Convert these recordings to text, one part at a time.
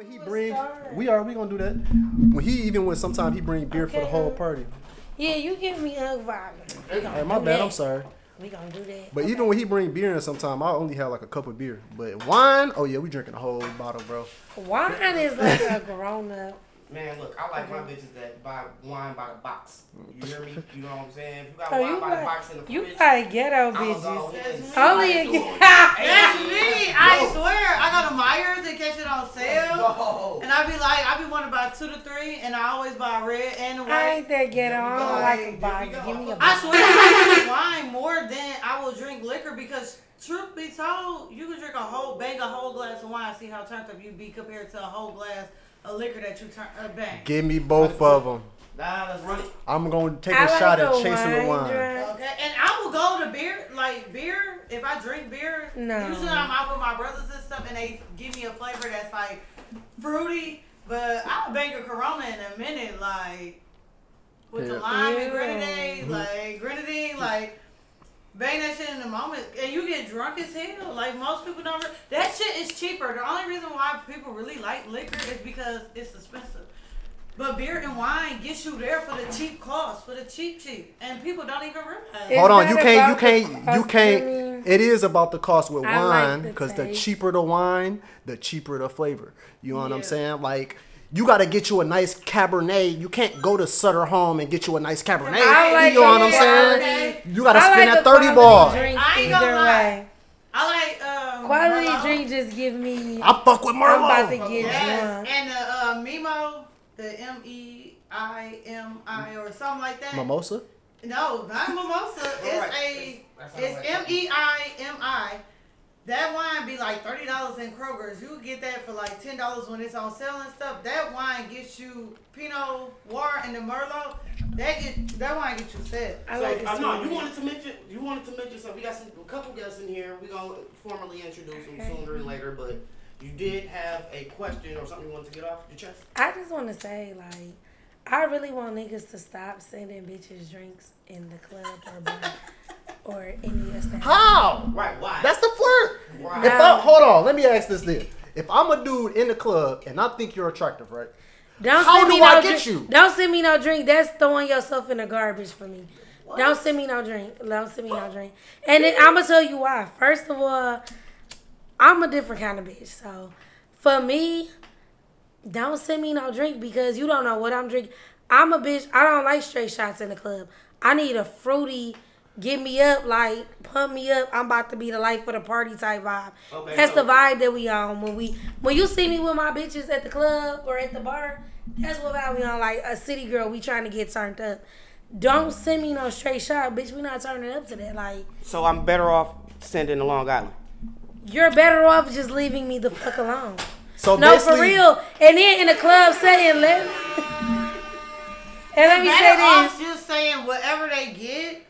When he bring, we are we gonna do that. When he even when sometimes he bring beer for the whole party. Yeah, you give me a vibe. My bad. that. I'm sorry. We gonna do that. But even when he bring beer in, sometime I only have like a cup of beer. But wine, oh yeah, we drinking a whole bottle, bro. wine is like a grown up. Man, look, I like my bitches that buy wine by the box. You hear me? You know what I'm saying? If you got Oh, wine you by the box in the you fridge, like ghetto bitches. ahead and Only a- through. That's me. I Go. swear. I go to Meijers and catch it on sale. And I be like, I be wanting to buy two to three, and I always buy red and the I white. ain't that ghetto. I don't like a box. Give me a I box. I swear I drink wine more than I will drink liquor because truth be told, you can drink a whole bang a whole glass of wine, see how turned up you be compared to a whole glass of liquor that you turn uh, bang. Give me both of them. Nah, let's run it. I'm gonna take I a shot like at a chasing the wine. drink. Okay, and I will go to beer, like beer. If I drink beer, No. usually I'm out with my brothers and stuff, and they give me a flavor that's like fruity. But I'll bang a Corona in a minute, like with the Yeah. lime and Ew. grenadine, Mm-hmm. like grenadine, like bang that shit in the moment, and you get drunk as hell. Like most people don't. Re- that shit is cheaper. The only reason why people really like liquor is because it's expensive. But beer and wine gets you there for the cheap cost, for the cheap cheap, and people don't even realize. It's Hold on, you can't, you can't, you can't. It is about the cost with I wine the because the taste. cheaper the wine, the cheaper the flavor. You know what I'm saying? Like. You gotta get you a nice Cabernet. You can't go to Sutter Home and get you a nice Cabernet. I like you know what I'm saying? Cabernet. You gotta I spend like that 30 ball. Drink I ain't either gonna lie. I like um, Quality Merlot. drink just give me. I fuck with I'm about to get Yes, drunk. and the uh, Mimo, the M E I M I or something like that. Mimosa. No, not mimosa. It's Alright. a it's how I M like E I M I. That wine be like thirty dollars in Kroger's. You get that for like ten dollars when it's on sale and stuff. That wine gets you Pinot Noir and the Merlot. That get that wine get you set. I so, like uh, it no, you wanted to mention you wanted to mention something. We got some a couple guests in here. We gonna formally introduce them Okay. sooner and later, but you did have a question or something you wanted to get off your chest. I just want to say, like, I really want niggas to stop sending bitches drinks in the club or bar or any establishment. How? Right? Why? That's the flirt. Right. If I, hold on, let me ask this then. If I'm a dude in the club and I think you're attractive, right? Don't How send me do I no get drink. you? Don't send me no drink. That's throwing yourself in the garbage for me. Don't send me no drink. Don't send me no drink. And then I'm gonna tell you why. First of all, I'm a different kind of bitch. So for me, don't send me no drink because you don't know what I'm drinking. I'm a bitch. I don't like straight shots in the club. I need a fruity, get me up, like pump me up. I'm about to be the life of the party type vibe. Okay, that's so- the vibe that we on when we when you see me with my bitches at the club or at the bar. That's what vibe we on. Like a city girl, we trying to get turned up. Don't send me no straight shot, bitch. We not turning up to that. Like So I'm better off sending to Long Island. you're better off just leaving me the fuck alone. So No, for real. And then in the club setting, let and let me say Better off this. just saying whatever they get,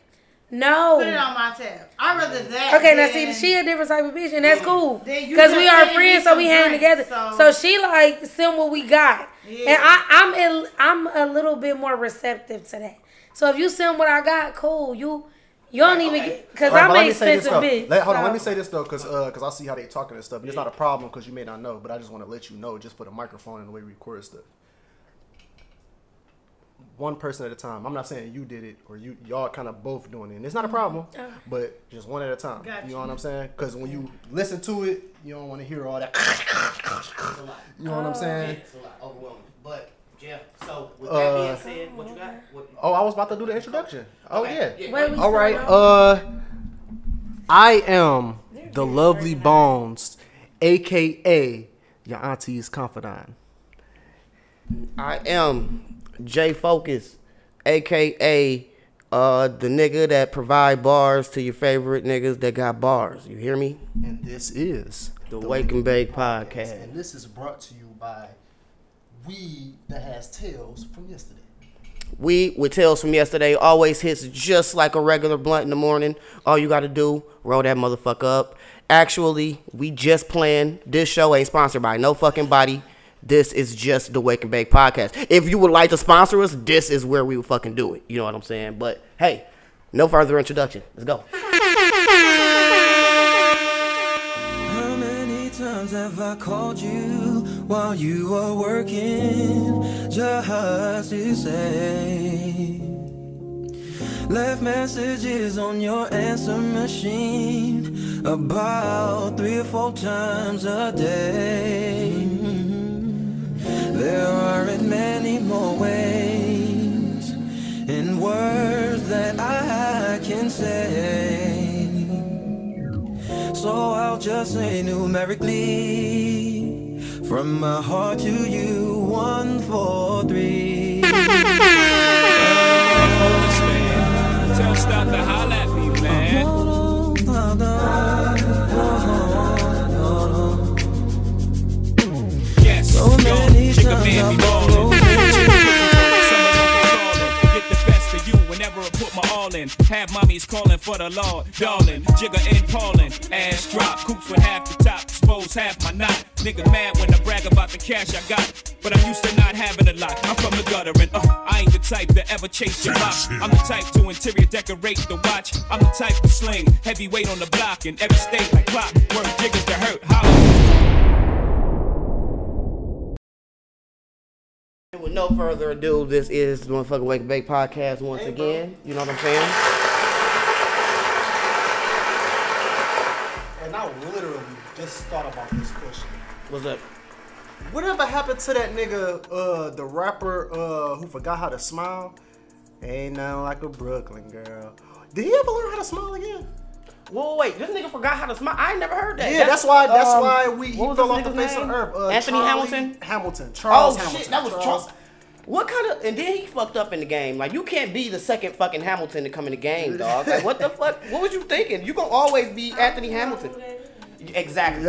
No. put it on my tab. I'd rather that. Okay, now see, she a different type of bitch, and that's cool. Cause we are friends, so we hang drinks, together. so- So she like send what we got, Yeah. and I, I'm a, I'm a little bit more receptive to that. So if you send what I got, cool. You you don't even get because All right, I'm but an say this expensive though. bitch. Let, hold on, let me say this though, because because uh, I see how they talking and stuff. And it's not a problem because you may not know, but I just want to let you know, just for the microphone and the way we record stuff. One person at a time. I'm not saying you did it or you y'all kind of both doing it. And it's not a mm-hmm. problem, Oh. but just one at a time. Got You you. know what I'm saying? Because when you listen to it, you don't want to hear all that. It's a lot. You know what I'm oh. saying? it's a lot. Overwhelming. But yeah. So with Uh, that being said, what you got? What, Oh, I was about to do the introduction. Oh Okay, yeah. Wait, we All right. Uh, I am the lovely Bones, aka your auntie's confidant. I am J Focuz, aka uh the nigga that provide bars to your favorite niggas that got bars. You hear me? And this is The Wake and Bake Podcast. And this is brought to you by Weed that has tails from yesterday. We with tails from yesterday always hits just like a regular blunt in the morning. All you gotta do, roll that motherfucker up. Actually, we just playing. This show ain't sponsored by no fucking body. This is just the Wake and Bake podcast. If you would like to sponsor us, this is where we would fucking do it. You know what I'm saying? But hey, no further introduction. Let's go. How many times have I called you while you were working just to say. Left messages on your answer machine about three or four times a day. There aren't many more ways in words that I can say. So I'll just say numerically from my heart to you, one, four, three. Tell stop to holla at me, man. Yes, So yo, many chick a times put my all. Have mommies calling for the law, darling. Jigger and Paulin. Ass drop, coops with half the top, expose half my knot. Nigga mad when I brag about the cash I got. But I'm used to not having a lot. I'm from the gutter and uh, I ain't the type to ever chase your box. I'm the type to interior decorate the watch. I'm the type to sling heavyweight on the block in every state like clock. Work jiggers to hurt. Holla. With no further ado, this is the motherfucking Wake and Bake podcast once again. You know what I'm saying? And I literally just thought about this question. What's up? Whatever happened to that nigga, uh, the rapper, uh, who forgot how to smile? Ain't nothing like a Brooklyn girl. Did he ever learn how to smile again? Whoa, wait, this nigga forgot how to smile. I never heard that. Yeah, that's, why. That's um, why we he fell off the face of name? earth. Uh, Anthony Charlie Hamilton? Hamilton. Charles oh Hamilton. shit, that was Charles. What kind of? And then he fucked up in the game. Like you can't be the second fucking Hamilton to come in the game, dog. Like what the fuck? What was you thinking? You gonna always be Anthony Hamilton? Exactly.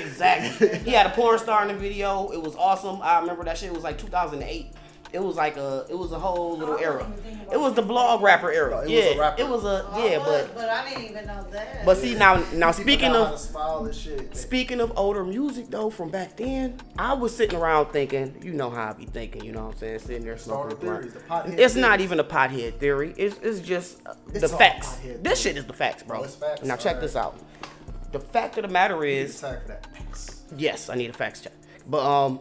exactly. He had a porn star in the video. It was awesome. I remember that shit It was like 2008. It was like a, it was a whole little era. It was the blog rapper era. it was yeah, a rapper. it was a yeah, but, but but I didn't even know that. but see now now speaking forgot how to of shit. Speaking of older music though, from back then, I was sitting around thinking, you know how I be thinking, you know what I'm saying, sitting there smoking a Starter theories, the pothead It's not even a pothead theory. It's it's just uh, the facts. This shit is the facts, bro. Oh, it's facts? Now check Alright. this out. The fact of the matter Need is, a tag for that. Yes, I need a facts check. But um,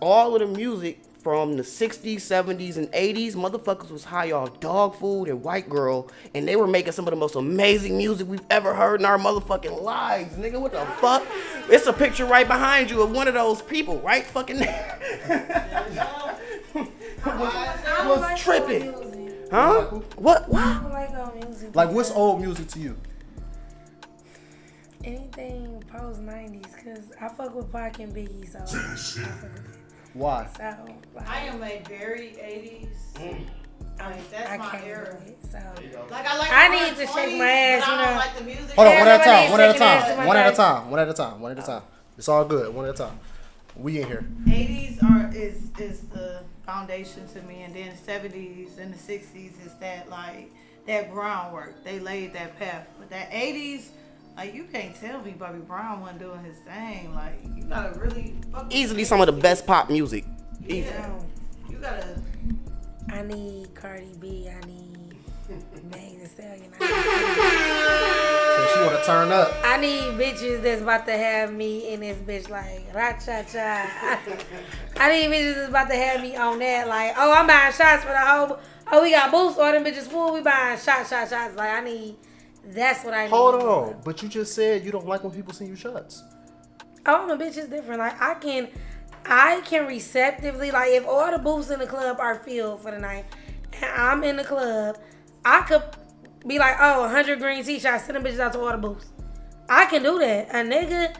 all of the music from the 60s, 70s, and 80s, motherfuckers was high on dog food and white girl, and they were making some of the most amazing music we've ever heard in our motherfucking lives, nigga. What the fuck? It's a picture right behind you of one of those people, right? Fucking I was like tripping. huh? What? What? like music. Like, what's old music to you? Anything post nineties, cause I fuck with Pac and Biggie, so I fuck with it. Why? So like, I am a very 80s. Like, mm. that's I my era. So Like I like I need to shake my ass, but you I don't know. like the music. Hold on, one at a time. One at a time. One at a time. One at a time. One at a time. It's all good. One at a time. We in here. 80s are is is the foundation to me, and then 70s and the 60s is that like that groundwork. They laid that path, but that 80s. Like you can't tell me Bobby Brown wasn't doing his thing. Like you gotta really fuck Easily some of the best pop music. Easy. Yeah, you gotta. I need Cardi B. I need Meg Thee Stallion. I So she want to turn up. I need bitches that's about to have me in this bitch like ra cha cha. I need bitches that's about to have me on that like, oh, I'm buying shots for the whole. Oh, we got boosts. All them bitches full. We buying shots, shots, shots. Like I need. That's what I need. Hold on. But you just said you don't like when people send you shots. Oh, my bitch is different. Like I can, I can receptively like if all the booths in the club are filled for the night, and I'm in the club, I could be like, oh, 100 green tea shots, send them bitches out to all the booths. I can do that. A nigga,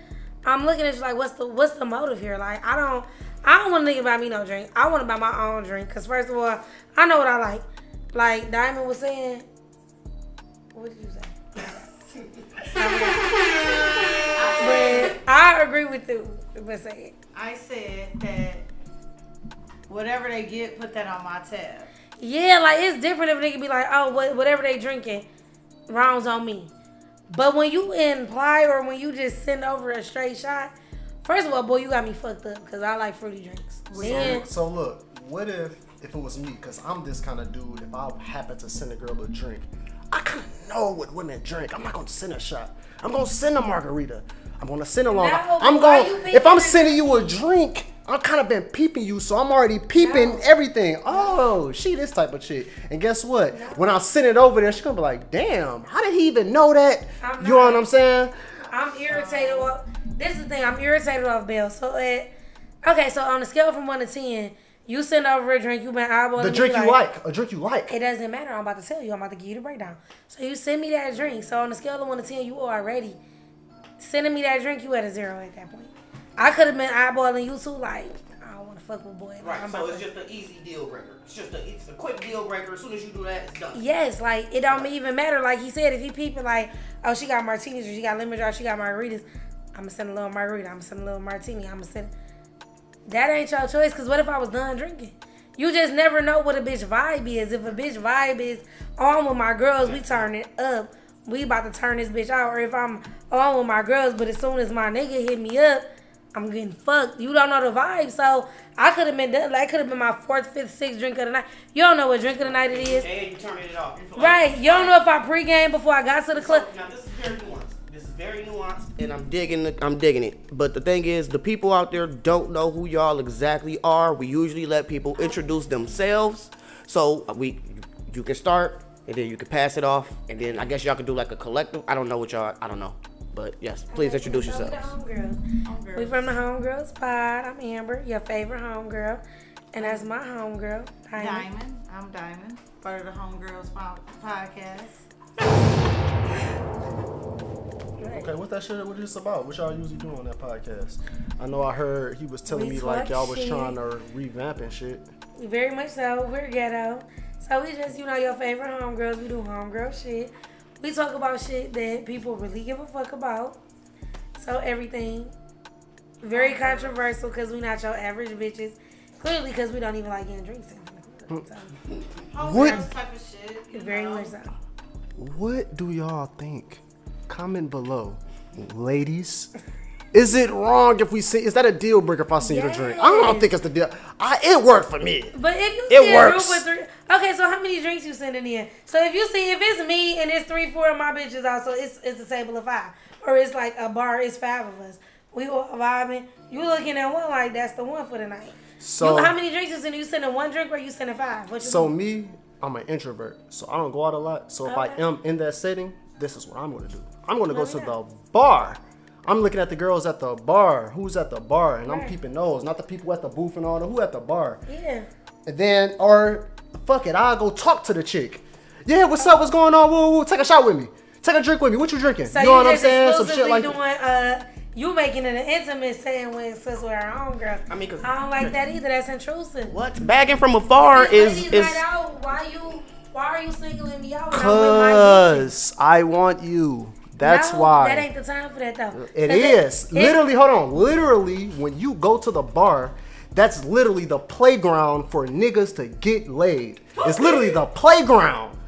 I'm looking at you like, what's the what's the motive here? Like I don't, I don't want a nigga buy me no drink. I want to buy my own drink. Cause first of all, I know what I like. Like Diamond was saying. What did you say? But I agree with you. But say it. I said that whatever they get, put that on my tab. Yeah, like it's different if they nigga be like, oh, whatever they drinking, rounds on me. But when you imply or when you just send over a straight shot, first of all, boy, you got me fucked up because I like fruity drinks. Then, So look, what if if it was me? Cause I'm this kind of dude. If I happen to send a girl a drink, I kind of know what women drink. I'm not gonna send a shot. I'm gonna send a margarita. I'm gonna send along. No, I'm going. If I'm sending you a drink, I kind of been peeping you, so I'm already peeping No. everything. Oh, she this type of chick. And guess what? When I send it over there, she's gonna be like, "Damn, how did he even know that?" I'm you know what. I'm saying? I'm irritated. Off, this is the thing. I'm irritated off Bill. So, it. okay, so on a scale from one to ten, you send over a drink. you've been eyeballing The me drink you like, a drink you like. It doesn't matter. I'm about to tell you. I'm about to give you the breakdown. So you send me that drink. So on a scale of one to ten, you are already sending me that drink. You at a zero at that point. I could have been eyeballing you too. Like I don't want to fuck with boy. Like, I'm about to- just an easy deal breaker. It's just a it's a quick deal breaker. As soon as you do that, it's done. Yes, like it don't even matter. Like he said, if he peeping like, oh, she got martinis or she got lemon drop, she got margaritas. I'm gonna send a little margarita. I'm gonna send a little martini. I'm gonna send. That ain't your choice. Cause what if I was done drinking? You just never know what a bitch vibe is. If a bitch vibe is on with my girls, we turn it up. We about to turn this bitch out. Or if I'm on with my girls, but as soon as my nigga hit me up, I'm getting fucked. You don't know the vibe. So I could have been done. Like could have been my fourth, fifth, sixth drink of the night. You don't know what drink of the night it is. And you turn it off. You feel like- Right. You don't know if I pregame before I got to the club. Now this is very nuanced. This is very nuanced, and I'm digging. The, I'm digging it. But the thing is, the people out there don't know who y'all exactly are. We usually let people introduce themselves, so uh, we you can start, and then you can pass it off, and then I guess y'all can do like a collective. I don't know what y'all. I don't know, but yes, please introduce So we yourselves. homegirls. We from the Homegirlz Pod. I'm Amber, your favorite homegirl. And that's my homegirl, Diamond. Diamond. I'm Diamond. Part of the Homegirlz po- podcast. Okay, what that shit? What is this about? What y'all usually do on that podcast? I know I heard he was telling We me like y'all was shit. trying to revamp and shit. Very much so. We're ghetto. So we just, you know, your favorite homegirls. We do homegirl shit. We talk about shit that people really give a fuck about. So everything. Very controversial because we not your average bitches. Clearly because we don't even like getting drinks in. So, What? type of shit. Very know? much so. What do y'all think? Comment below, ladies. Is it wrong if we say? Is that a deal breaker if I send you a drink? I don't think it's the deal. I, it worked for me. But if you It works. group with three, okay. So how many drinks you sending in? So if you see if it's me and it's three, four of my bitches out, so it's it's a table of five, or it's like a bar, it's five of us. We all vibing. You looking at one like that's the one for the night. So you, how many drinks you sending? You sending one drink or you sending five? What So doing? me, I'm an introvert, so I don't go out a lot. So if I am in that setting, this is what I'm gonna do. I'm gonna go to the bar. I'm looking at the girls at the bar. Who's at the bar? And I'm peeping those, not the people at the booth and all that. Who at the bar? Yeah. And then, or fuck it, I'll go talk to the chick. Yeah, what's up? What's going on? Woo, woo. Take a shot with me. Take a drink with me. What you drinking? So you you, know what I'm saying? Some exclusively shit like doing uh. You making it an intimate setting with sis with our own girl. I mean, 'cause- I don't like that either. That's intrusive. What? Bagging from afar This is ladies is. night out. Why you? Why are you singling me out? when I'm with my? Cause I want you. That's No, why. That ain't the time for that though. It is. it- literally, hold on. Literally, when you go to the bar, that's literally the playground for niggas to get laid. It's literally the playground.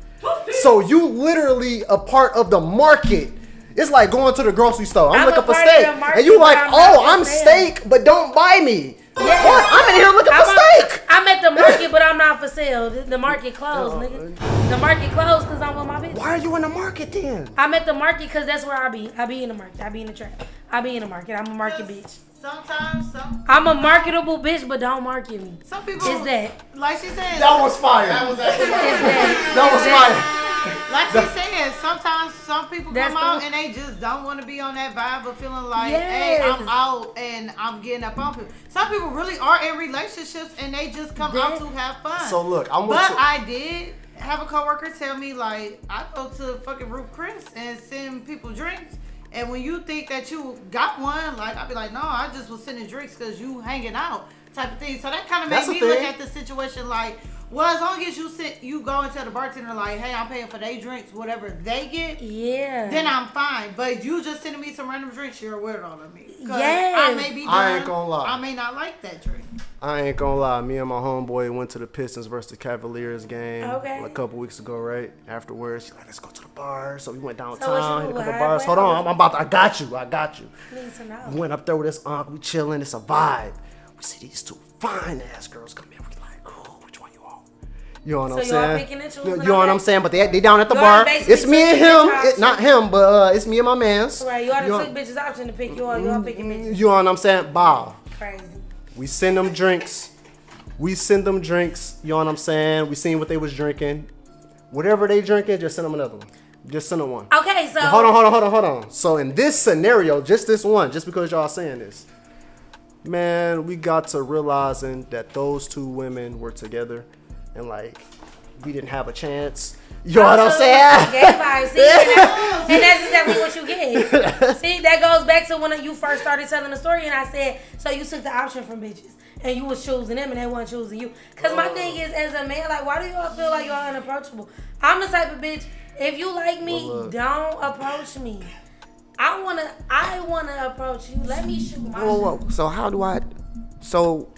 So you literally a part of the market. It's like going to the grocery store. I'm, I'm looking a for steak. And you like, oh, I'm steak, but don't buy me. Yeah. What? I'm in here looking for I'm, a- steak. I'm at the market, but I'm not for sale. The, the market closed, nigga. The market closed because I'm with my bitch. Why are you in the market then? I'm at the market because that's where I be. I be in the market. I be in the trap. I be in the market. I'm a market bitch. Sometimes some I'm a marketable bitch, but don't market me. some people Is that? like she said That was fire. That was, Is that? that was fire. Like she said, sometimes some people That's come out the- and they just don't want to be on that vibe of feeling like, hey, I'm out and I'm getting up on people. Some people really are in relationships and they just come out to have fun. So look, I want But to. I did have a coworker tell me like I go to fucking Roof Chris and send people drinks. And when you think that you got one, like I'd be like, no, I just was sending drinks because you hanging out, type of thing. So that kind of made That's a me look at the situation like, well, as long as you sit, you go and tell the bartender like, hey, I'm paying for their drinks, whatever they get, Yeah. then I'm fine. But you just sending me some random drinks, you're a weirdo to me. 'Cause I may be done, I ain't gonna lie. I may not like that drink. I ain't gonna lie. Me and my homeboy went to the Pistons versus the Cavaliers game Okay. a couple weeks ago, right? Afterwards, she's like, "Let's go to the bar." So we went downtown, you hit a couple bars. way Hold or on, what I'm about. To, I got you. I got you. Need to know. We went up there with this uncle. We chilling. It's a vibe. We see these two fine ass girls come you know what So I'm saying? You know what I'm saying? But they they down at the bar. It's me and him. It, not him, but uh, it's me and my man's. Right, you know- took bitches option to pick you all. You all picking bitches. You know what I'm saying? Bow. Crazy. We send them drinks. We send them drinks. You know what I'm saying? We seen what they was drinking. Whatever they drinking, just send them another one. Just send them one. Okay, so Hold on, hold on, hold on, hold on. So in this scenario, just this one, just because y'all saying this, man, we got to realizing that those two women were together, and like we didn't have a chance. You know what I'm saying? Gay vibes. See, and, that's, and that's exactly what you get. See, that goes back to when you first started telling the story, and I said, so you took the option from bitches, and you was choosing them, and they weren't choosing you. Cause my oh. thing is, as a man, like, why do y'all feel like y'all unapproachable? I'm the type of bitch. If you like me, Well, don't approach me. I wanna, I wanna approach you. Let me shoot my. Whoa, whoa. So how do I? So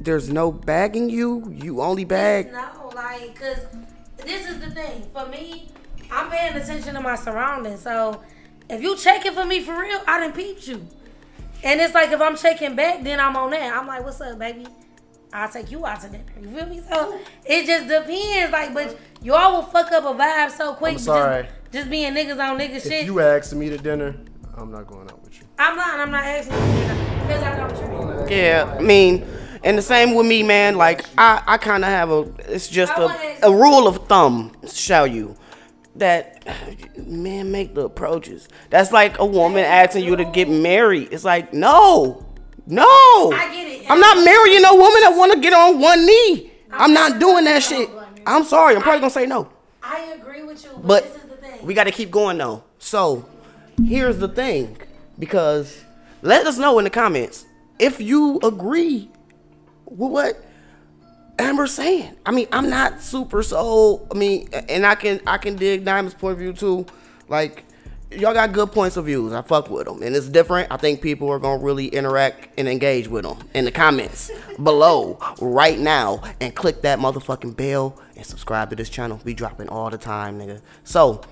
there's no bagging you. You only bag. No, like, cause this is the thing. For me, I'm paying attention to my surroundings. So if you checking for me for real, I done peeped you. And it's like if I'm checking back, then I'm on that. I'm like, what's up, baby? I'll take you out to dinner. You feel me? So it just depends. Like, but y'all will fuck up a vibe so quick. I'm just- sorry. Just, being niggas on niggas If shit. you ask me to dinner, I'm not going out with you. I'm not. I'm not asking you to dinner because I don't drink. Yeah, I mean, and the same with me, man. Like I, I kind of have a. It's just a, a rule of thumb, shall you? That man make the approaches. That's like a woman asking you to get married. It's like no, no. I get it. I'm not marrying a woman that want to get on one knee. I'm not doing that shit. I'm sorry. I'm probably gonna say no. I agree with you, but, But this is the thing. we got to keep going though. So here's the thing, because let us know in the comments if you agree with what Amber's saying. I mean, I'm not super so. I mean, and I can I can dig Diamond's point of view too. Like y'all got good points of views. I fuck with them, and it's different. I think people are gonna really interact and engage with them in the comments below right now, and click that motherfucking bell and subscribe to this channel. We dropping all the time, nigga. So,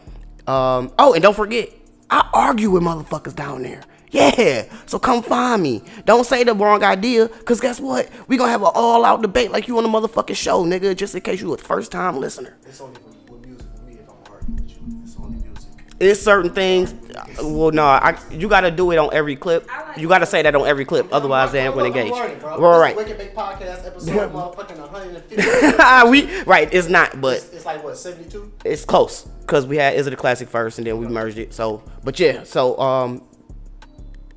um, oh, and don't forget, I argue with motherfuckers down there. Yeah, so come find me. Don't say the wrong idea, cause guess what? We gonna have an all-out debate like you on the motherfucking show, nigga. Just in case you a first-time listener. It's only with music for me if I'm arguing with you. It's only music. It's certain things. Well, no, I, you gotta do it on every clip. You gotta say that on every clip, otherwise they ain't gonna engage. All right, Wake and Bake Podcast episode motherfucking 150. we right. It's not, but it's like what 72? it's close because we had is it a classic first and then we merged it. So, but yeah, so um,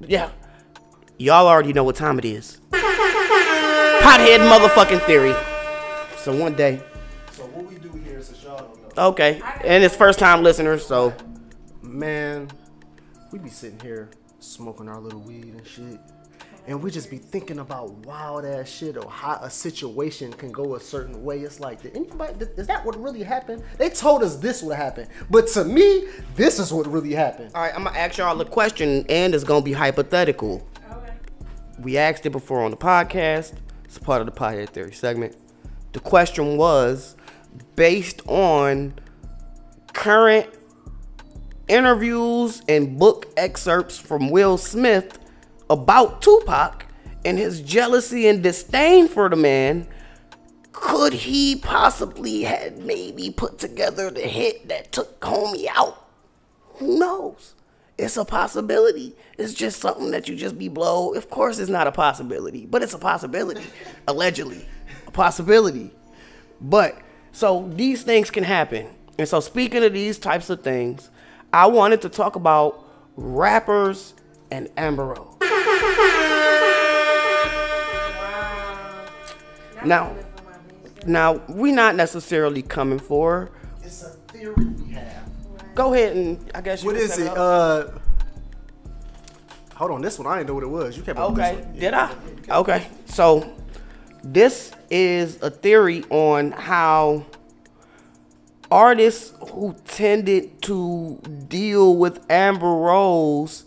yeah, y'all already know what time it is. Pothead motherfucking theory. So one day, So what we do here is a y'all don't know. okay, and it's first time listeners, so Man, we be sitting here smoking our little weed and shit. And we just be thinking about wild ass shit or how a situation can go a certain way. It's like, did anybody, is that what really happened? They told us this would happen. But to me, this is what really happened. all right, I'm gonna ask y'all a question, and it's gonna be hypothetical. Okay. We asked it before on the podcast. It's part of the Pothead Theory segment. The question was based on current interviews and book excerpts from Will Smith about Tupac and his jealousy and disdain for the man. Could he possibly had maybe put together the hit that took homie out? Who knows? It's a possibility. It's just something that you just be blow. Of course, it's not a possibility, but it's a possibility. Allegedly, a possibility. But so these things can happen. And so, speaking of these types of things, I wanted to talk about rappers and Amber Rose. Now, now we're not necessarily coming for. her. It's a theory we have. Go ahead and I guess you What can is it? up. Uh, hold on, this one I didn't know what it was. You kept on Okay, this one. did I? Okay, so this is a theory on how artists who tended to deal with Amber Rose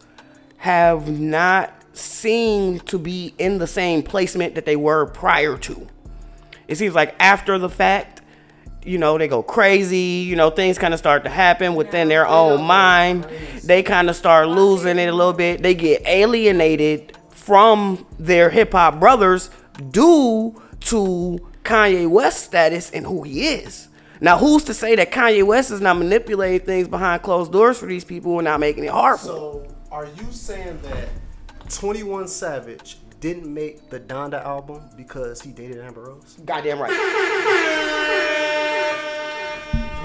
have not seemed to be in the same placement that they were prior to. It seems like after the fact, you know, they go crazy, you know, things kind of start to happen within their own mind. They kind of start losing it a little bit. They get alienated from their hip hop brothers due to Kanye West status and who he is. Now, who's to say that Kanye West is not manipulating things behind closed doors for these people and not making it hard for them? So, are you saying that 21 Savage didn't make the Donda album because he dated Amber Rose? Goddamn right.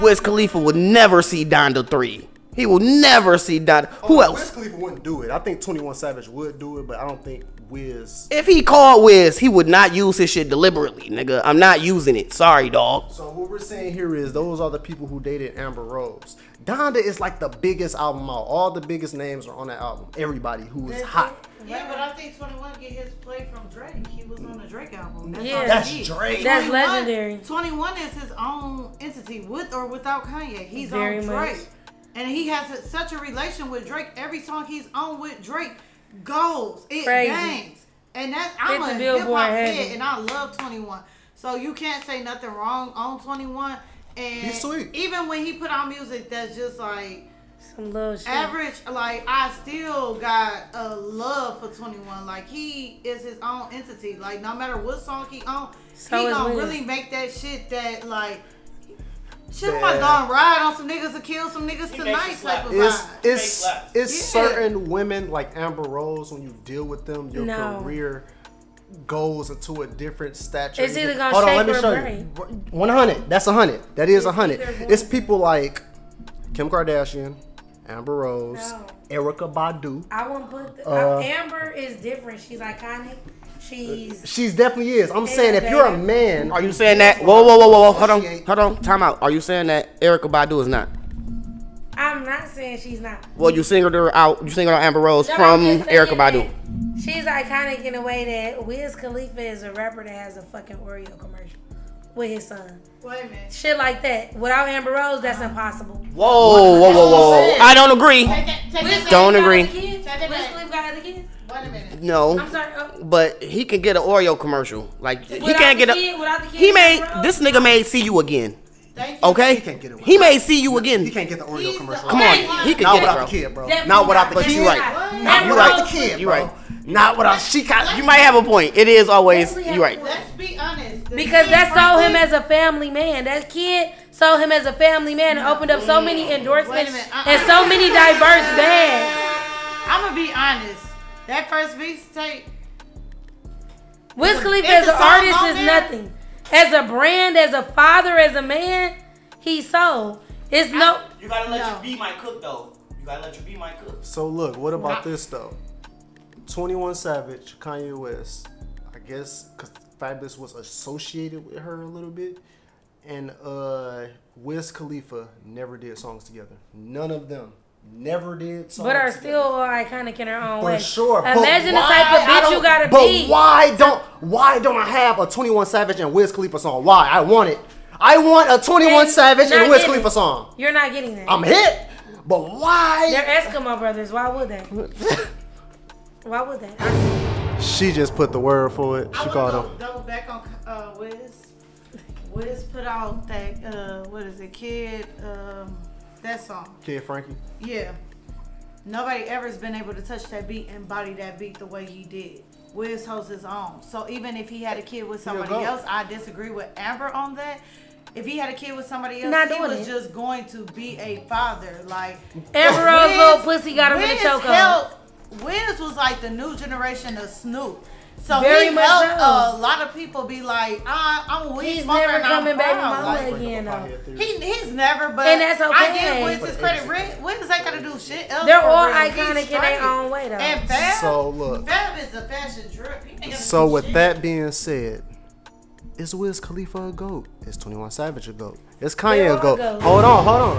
Wiz Khalifa would never see Donda 3. He will never see Donda. Oh, who else? Wiz? Khalifa wouldn't do it. I think 21 Savage would do it, but I don't think Wiz. If he called Wiz, he would not use his shit deliberately, nigga. I'm not using it. Sorry, dog. So what we're saying here is those are the people who dated Amber Rose. Donda is like the biggest album out. All the biggest names are on that album. Everybody who is hot. Yeah, but I think 21 get his play from Drake. He was on the Drake album. That's Yeah. That's. Drake. That's 21 legendary. 21 is his own entity, with or without Kanye. He's Very on much. Drake. And he has a- such a relation with Drake. Every song he's on with Drake goes. It Crazy. bangs. And that's I'm Hit the a Billboard hip hop heavy. head and I love 21. So you can't say nothing wrong on 21. And He's sweet. even when he put out music that's just like Some little shit. average like i still got a love for 21 like he is his own entity like no matter what song he on So he is gonna Wiz. really make that shit that like shit my Yeah. dog ride on some niggas to kill some niggas tonight type of It's vibe. it's it's Yeah. certain women like Amber Rose when you deal with them, your No. career goes into a different stature. It's either gonna Hold on, shake let me or show break. you. One hundred. That's a hundred. That is a hundred. It's people like Kim Kardashian, Amber Rose, No. Erykah Badu. I won't put the, Uh, Amber is different. She's iconic. She's She's definitely is. I'm saying if you're a man, Are you saying that? Whoa, whoa, whoa, whoa, whoa. Hold on. Hold on. Time out. Are you saying that Erykah Badu is not? I'm not saying she's not. Well, you singled her out. You singled out Amber Rose No, from Erica Badu. She's iconic in a way that Wiz Khalifa is a rapper that has a fucking Oreo commercial with his son. Wait a minute Shit like that. Without Amber Rose, that's impossible. Whoa, whoa, whoa, whoa. I don't agree. take that, take Wiz Don't agree. got other kids? Take it Wiz back. Khalifa got other kids? wait a minute No. I'm sorry. uh, But he can get an Oreo commercial. Like he can't the get a. kid, without the kid, He made Amber this nigga made see you again. thank you Okay. He can't get it. He made see you again. he can't get the Oreo He's commercial. the Come on, he can Not get it, without bro. the kid, bro. Definitely Not without the not. kid. you right. Not Amber without the kid, You bro. right. Not without she got. You might have a point. It is always Definitely you right. let's be honest Because that saw him as a family man. That kid saw him as a family man and opened up so many endorsements Wait a minute, uh-uh. and so uh-uh. many diverse bands. i'm gonna be honest that first beat tape Wiz Khalifa as an artist is nothing. As a brand, as a father, as a man, he's sold. It's no. You gotta let your be my cook though. You gotta let your be my cook. So look, what about this though? 21 Savage, Kanye West. I guess because Fabolous was associated with her a little bit, and uh, Wiz Khalifa never did songs together. None of them never did songs. But are together. still iconic in her own For way. sure. but Imagine the why- type of bitch you gotta but be. why don't why don't I have a 21 Savage and Wiz Khalifa song? Why? I want it. I want a 21 And Savage and Wiz Khalifa song. You're not getting that. I'm hit. But why? They're Eskimo brothers. Why would they? Why would they? I- She just put the word for it. She wanna called go him. double back on uh, Wiz. Wiz put out that uh, what is it, kid? Um, that song. Kid Frankie. Yeah. Nobody ever has been able to touch that beat and body that beat the way he did. Wiz holds his own. So even if he had a kid with somebody else, I disagree with Amber on that. If he had a kid with somebody else, Not he was it. just going to be a father. Like Amber Rose little pussy got him in a Wiz chokehold. Helped- Wiz was like the new generation of Snoop. So Very he much helped so. a lot of people be like, ah, I'm Wiz. weed He's smoker never and I'm coming back proud. to my Like, leg again though. he, he's never, but And that's I okay. give Wiz his credit. Rick, Wiz ain't gotta do shit else. They're all real. He's iconic in straight. their own way though. And Fab, So look. Fab is a fashion drip. He ain't gotta So with shit. that being said, is Wiz Khalifa a goat? Is 21 Savage a goat? Is Kanye a all goat? Hold on, hold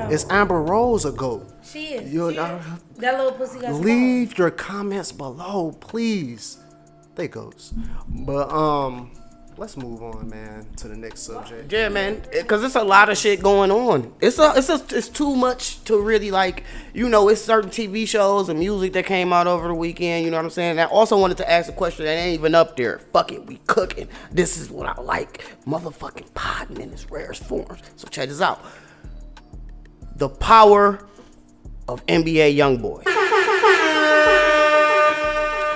on. Is Amber Rose a goat? She is. You She is. that little pussy got leave your comments below, please. They goats. But um, let's move on, man, to the next subject. Yeah, man, because it's a lot of shit going on. It's a, it's a, it's too much to really like. You know, it's certain TV shows and music that came out over the weekend. You know what I'm saying? And I also wanted to ask a question that ain't even up there. Fuck it, we cooking. This is what I like, motherfucking potting in its rarest forms. So check this out. The power of NBA YoungBoy.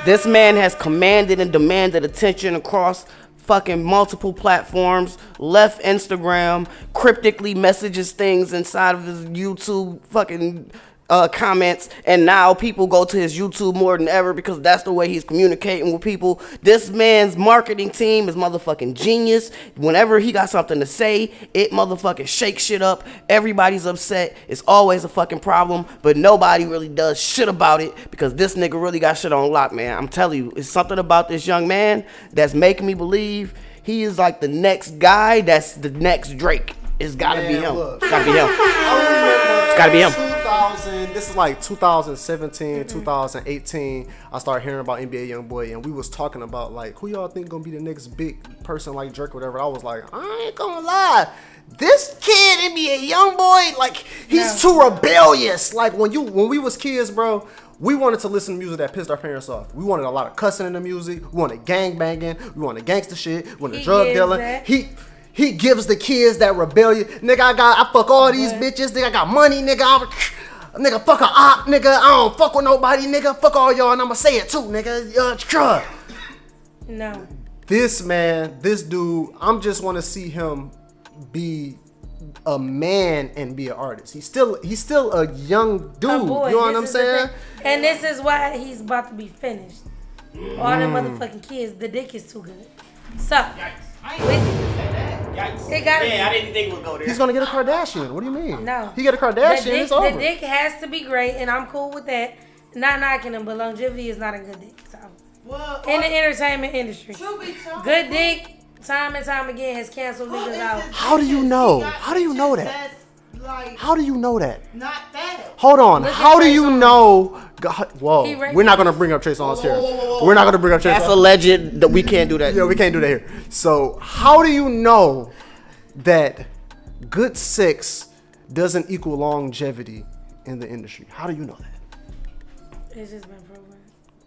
This man has commanded and demanded attention across fucking multiple platforms, left Instagram, cryptically messages things inside of his YouTube fucking uh, comments, and now people go to his YouTube more than ever because that's the way he's communicating with people. This man's marketing team is motherfucking genius. Whenever he got something to say, it motherfucking shakes shit up. Everybody's upset. It's always a fucking problem, but nobody really does shit about it because this nigga really got shit on lock, man. I'm telling you, it's something about this young man that's making me believe he is like the next guy that's the next Drake. It's gotta be him. look. It's gotta be him. It's gotta be him. 2000, this is like 2017, 2018. I started hearing about NBA YoungBoy, and we was talking about like who y'all think gonna be the next big person like Drake, or whatever. I was like, I ain't gonna lie, this kid NBA YoungBoy, like he's too rebellious. Like when you when we was kids, bro. We wanted to listen to music that pissed our parents off. We wanted a lot of cussing in the music. We wanted gang banging. We wanted gangster shit. We wanted He drug dealing. that. He he gives the kids that rebellion. Nigga, I got I fuck all these What? bitches. Nigga, I got money. Nigga, I'm nigga fuck a op. Nigga, I don't fuck with nobody. Nigga, fuck all y'all, and I'ma say it too. Nigga, uh, try. No. This man, this dude, I'm just want to see him be a man and be an artist. He's still he's still a young dude. A boy, you know what I'm saying? And this is why he's about to be finished. All them motherfucking kids, the dick is too good. So, I ain't think you could say that. it gotta Yeah, I didn't think we'd go there. He's gonna get a Kardashian. What do you mean? No. He get a The Kardashian. dick, it's over. the dick has to be great, and I'm cool with that. Not knocking him, but longevity is not a good dick. So, Well, in the entertainment industry, truth be told, good dick, time and time again, has canceled who niggas out. How do you know? How do you know bitches that? That's like How do you know that? not that. Hold on. Look How do you Songz. know? God, whoa. Right We're not gonna bring up Trey Songz here. We're not gonna bring up Trey That's Songz. alleged. That we can't do that. Yeah, we can't do that here. So, how do you know that good sex doesn't equal longevity in the industry? How do you know that? It's just been proven.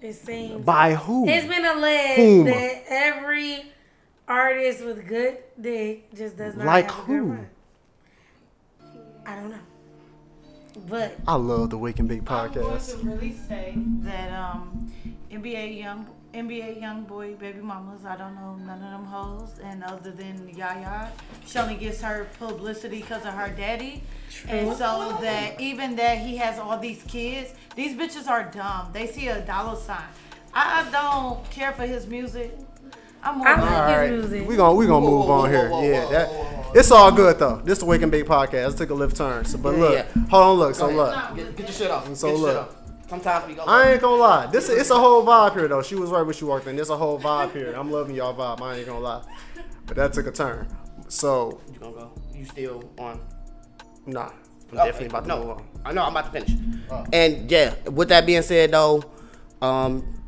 It seems. By who? It's been alleged Whom? that every artist with good dick just does not Like have a who? Good run. I don't know. But I love the Wake and Bake I'm going to really say that um, NBA young NBA young boy baby mamas. I don't know none of them hoes, and other than Yaya, she only gets her publicity because of her daddy. True. And so that even that he has all these kids, these bitches are dumb. They see a dollar sign. I, I don't care for his music. I'm more I about- like All his music. we gonna we gonna move on here. Yeah, that, it's all good though. This is the Wake and Bake podcast. Let's take a left turn. So, but Yeah, look, yeah. hold on, look. So look. Get, get your shit off. So get look. off. Sometimes we go. I ain't gonna lie. This it's a whole vibe here though. She was right when she walked in. There's a whole vibe here. I'm loving y'all vibe. I ain't gonna lie. But that took a turn. So You gonna go? You still on? nah, I'm Okay, definitely about to no, move on. I know I'm about to finish. And yeah, with that being said though, um,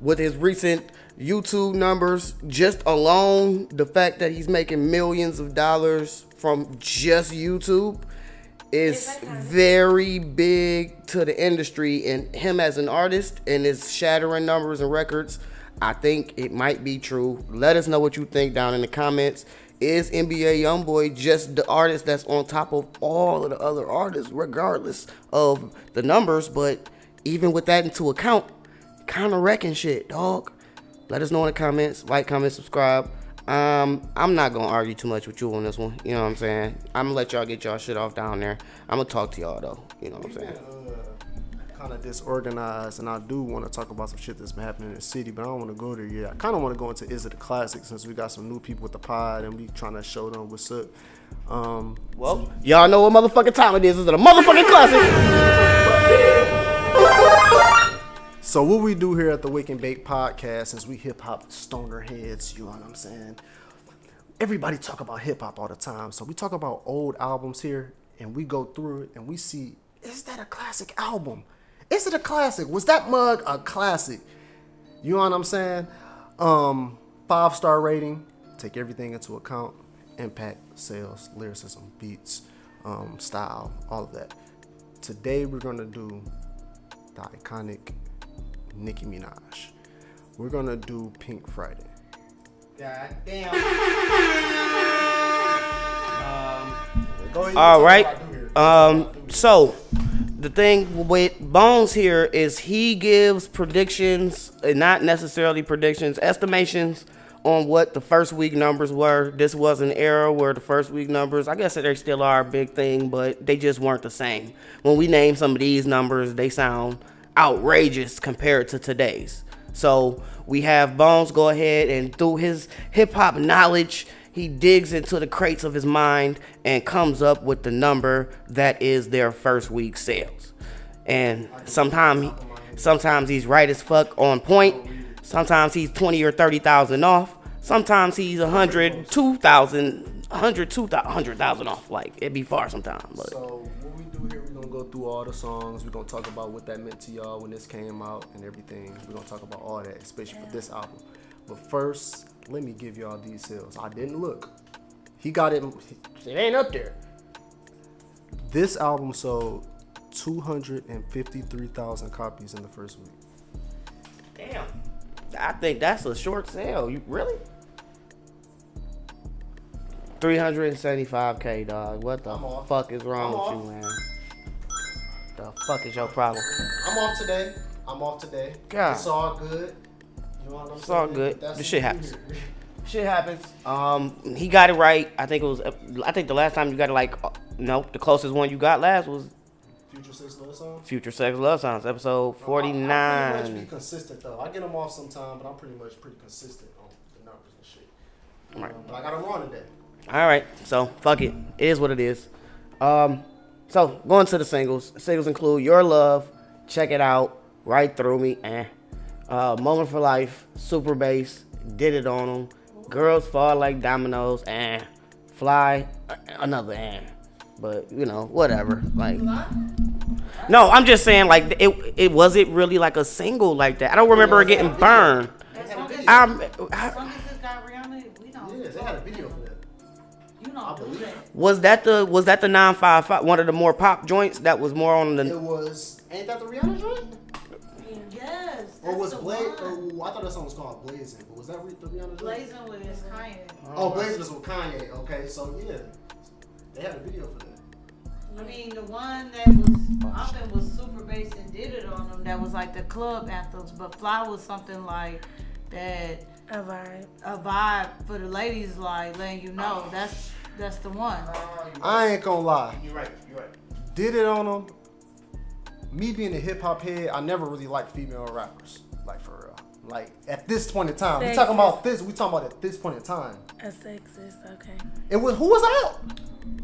with his recent YouTube numbers, just alone, the fact that he's making millions of dollars from just YouTube is very big to the industry and him as an artist and his shattering numbers and records. I think it might be true. Let us know what you think down in the comments. Is NBA YoungBoy just the artist that's on top of all of the other artists, regardless of the numbers? But even with that into account, kind of wrecking shit, dog. Let us know in the comments. Like, comment, subscribe. Um, I'm not gonna argue too much with you on this one. You know what I'm saying? I'm gonna let y'all get y'all shit off down there. I'm gonna talk to y'all though. You know what I'm saying? Kind of disorganized, and I do want to talk about some shit that's been happening in the city, but I don't want to go there yet. I kind of want to go into Is It a Classic since we got some new people with the pod and we trying to show them what's up. Um, Well, y'all know what motherfucking time it is. It's a motherfucking classic. So what we do here at the Wake and Bake podcast, since we hip hop stoner heads, you know what I'm saying? Everybody talk about hip hop all the time. So we talk about old albums here and we go through it and we see, is that a classic album? Is it a classic? Was that mug a classic? You know what I'm saying? Um, five star rating, take everything into account. Impact, sales, lyricism, beats, um, style, all of that. Today we're gonna do the iconic Nicki Minaj. We're gonna do Pink Friday. God damn. Go ahead, All right. Um. So, the thing with Bones here is he gives predictions, and not necessarily predictions, estimations on what the first week numbers were. This was an era where the first week numbers, I guess they still are a big thing, but they just weren't the same. When we name some of these numbers, they sound outrageous compared to today's. So we have Bones go ahead and through his hip hop knowledge, he digs into the crates of his mind and comes up with the number that is their first week sales. And sometimes sometimes he's right as fuck on point. Sometimes he's 20 or 30,000 off. Sometimes he's 102,000, 102,000 100,000 off. Like it'd be far sometimes, but go through all the songs. We're gonna talk about what that meant to y'all when this came out and everything. We're gonna talk about all that, especially for this album. But first, let me give y'all these sales. I didn't look. He got it. It ain't up there. This album sold 253,000 copies in the first week. damn. I think that's a short sale. You really? 375k dog. What the fuck is wrong I'm with you, man? The fuck is your problem? I'm off today. I'm off today. God. It's all good. You know what I'm It's all good. That's The shit happens. Shit happens. Um, he got it right. I think it was. I think the last time you got it, like, uh, no, the closest one you got last was Future Sex Love Song. Future Sex Love Songs, episode 49. I, I pretty much be consistent though. I get them off sometime, but I'm pretty much pretty consistent on the numbers and shit. You Right. know, But I got them wrong today. All right, so fuck it. It is what it is. Um, so going to the singles. Singles include "Your Love," "Check It Out," "Right Through Me," eh. Uh, "Moment for Life," "Super Bass," "Did It On Them," "Girls Fall Like Dominoes," eh. "Fly," uh, another eh. But you know, whatever. Like, no, I'm just saying, like, it it wasn't really like a single like that. I don't remember it getting burned. As long as, I'm, as long as it's got Rihanna, we don't. Yeah, they had a video for that. You don't do believe that. was that the was that the 955 one of the more pop joints that was more on the It was. Ain't that the Rihanna joint? Yes. Or was the Blaze? one. Oh, I thought that song was called Blazing, but was that re- the Rihanna joint? Blazing with his Kanye. Oh, Blazing was with Kanye. Okay, so yeah, they had a video for that. I mean, the one that was often was super bass and did it on them. That was like the club anthems, but Fly was something like that. A vibe. A vibe for the ladies, like letting you know that's that's the one. I ain't gonna lie. You're right. You're right. Did it on them. Me being a hip hop head, I never really liked female rappers. Like for real. Like at this point in time, we talking about this. We talking about at this point in time. A sexist. Okay. It was who was out?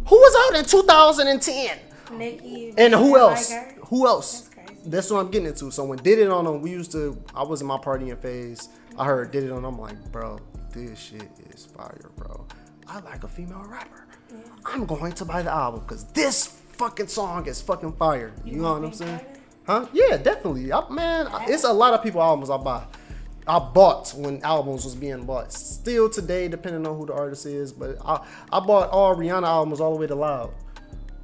Who was out in 2010? Nikki. And who else? like her? Who else? That's. That's what I'm getting into. So when did it on them, we used to. I was in my partying phase. I heard did it on. them. I'm like, bro, this shit is fire, bro. I like a female rapper. I'm going to buy the album because this fucking song is fucking fire. You, know what I'm saying? Huh? Yeah, definitely. I, man, I- it's a lot of people albums I buy. I bought when albums was being bought. Still today, depending on who the artist is, but I, I bought all Rihanna albums all the way to Loud.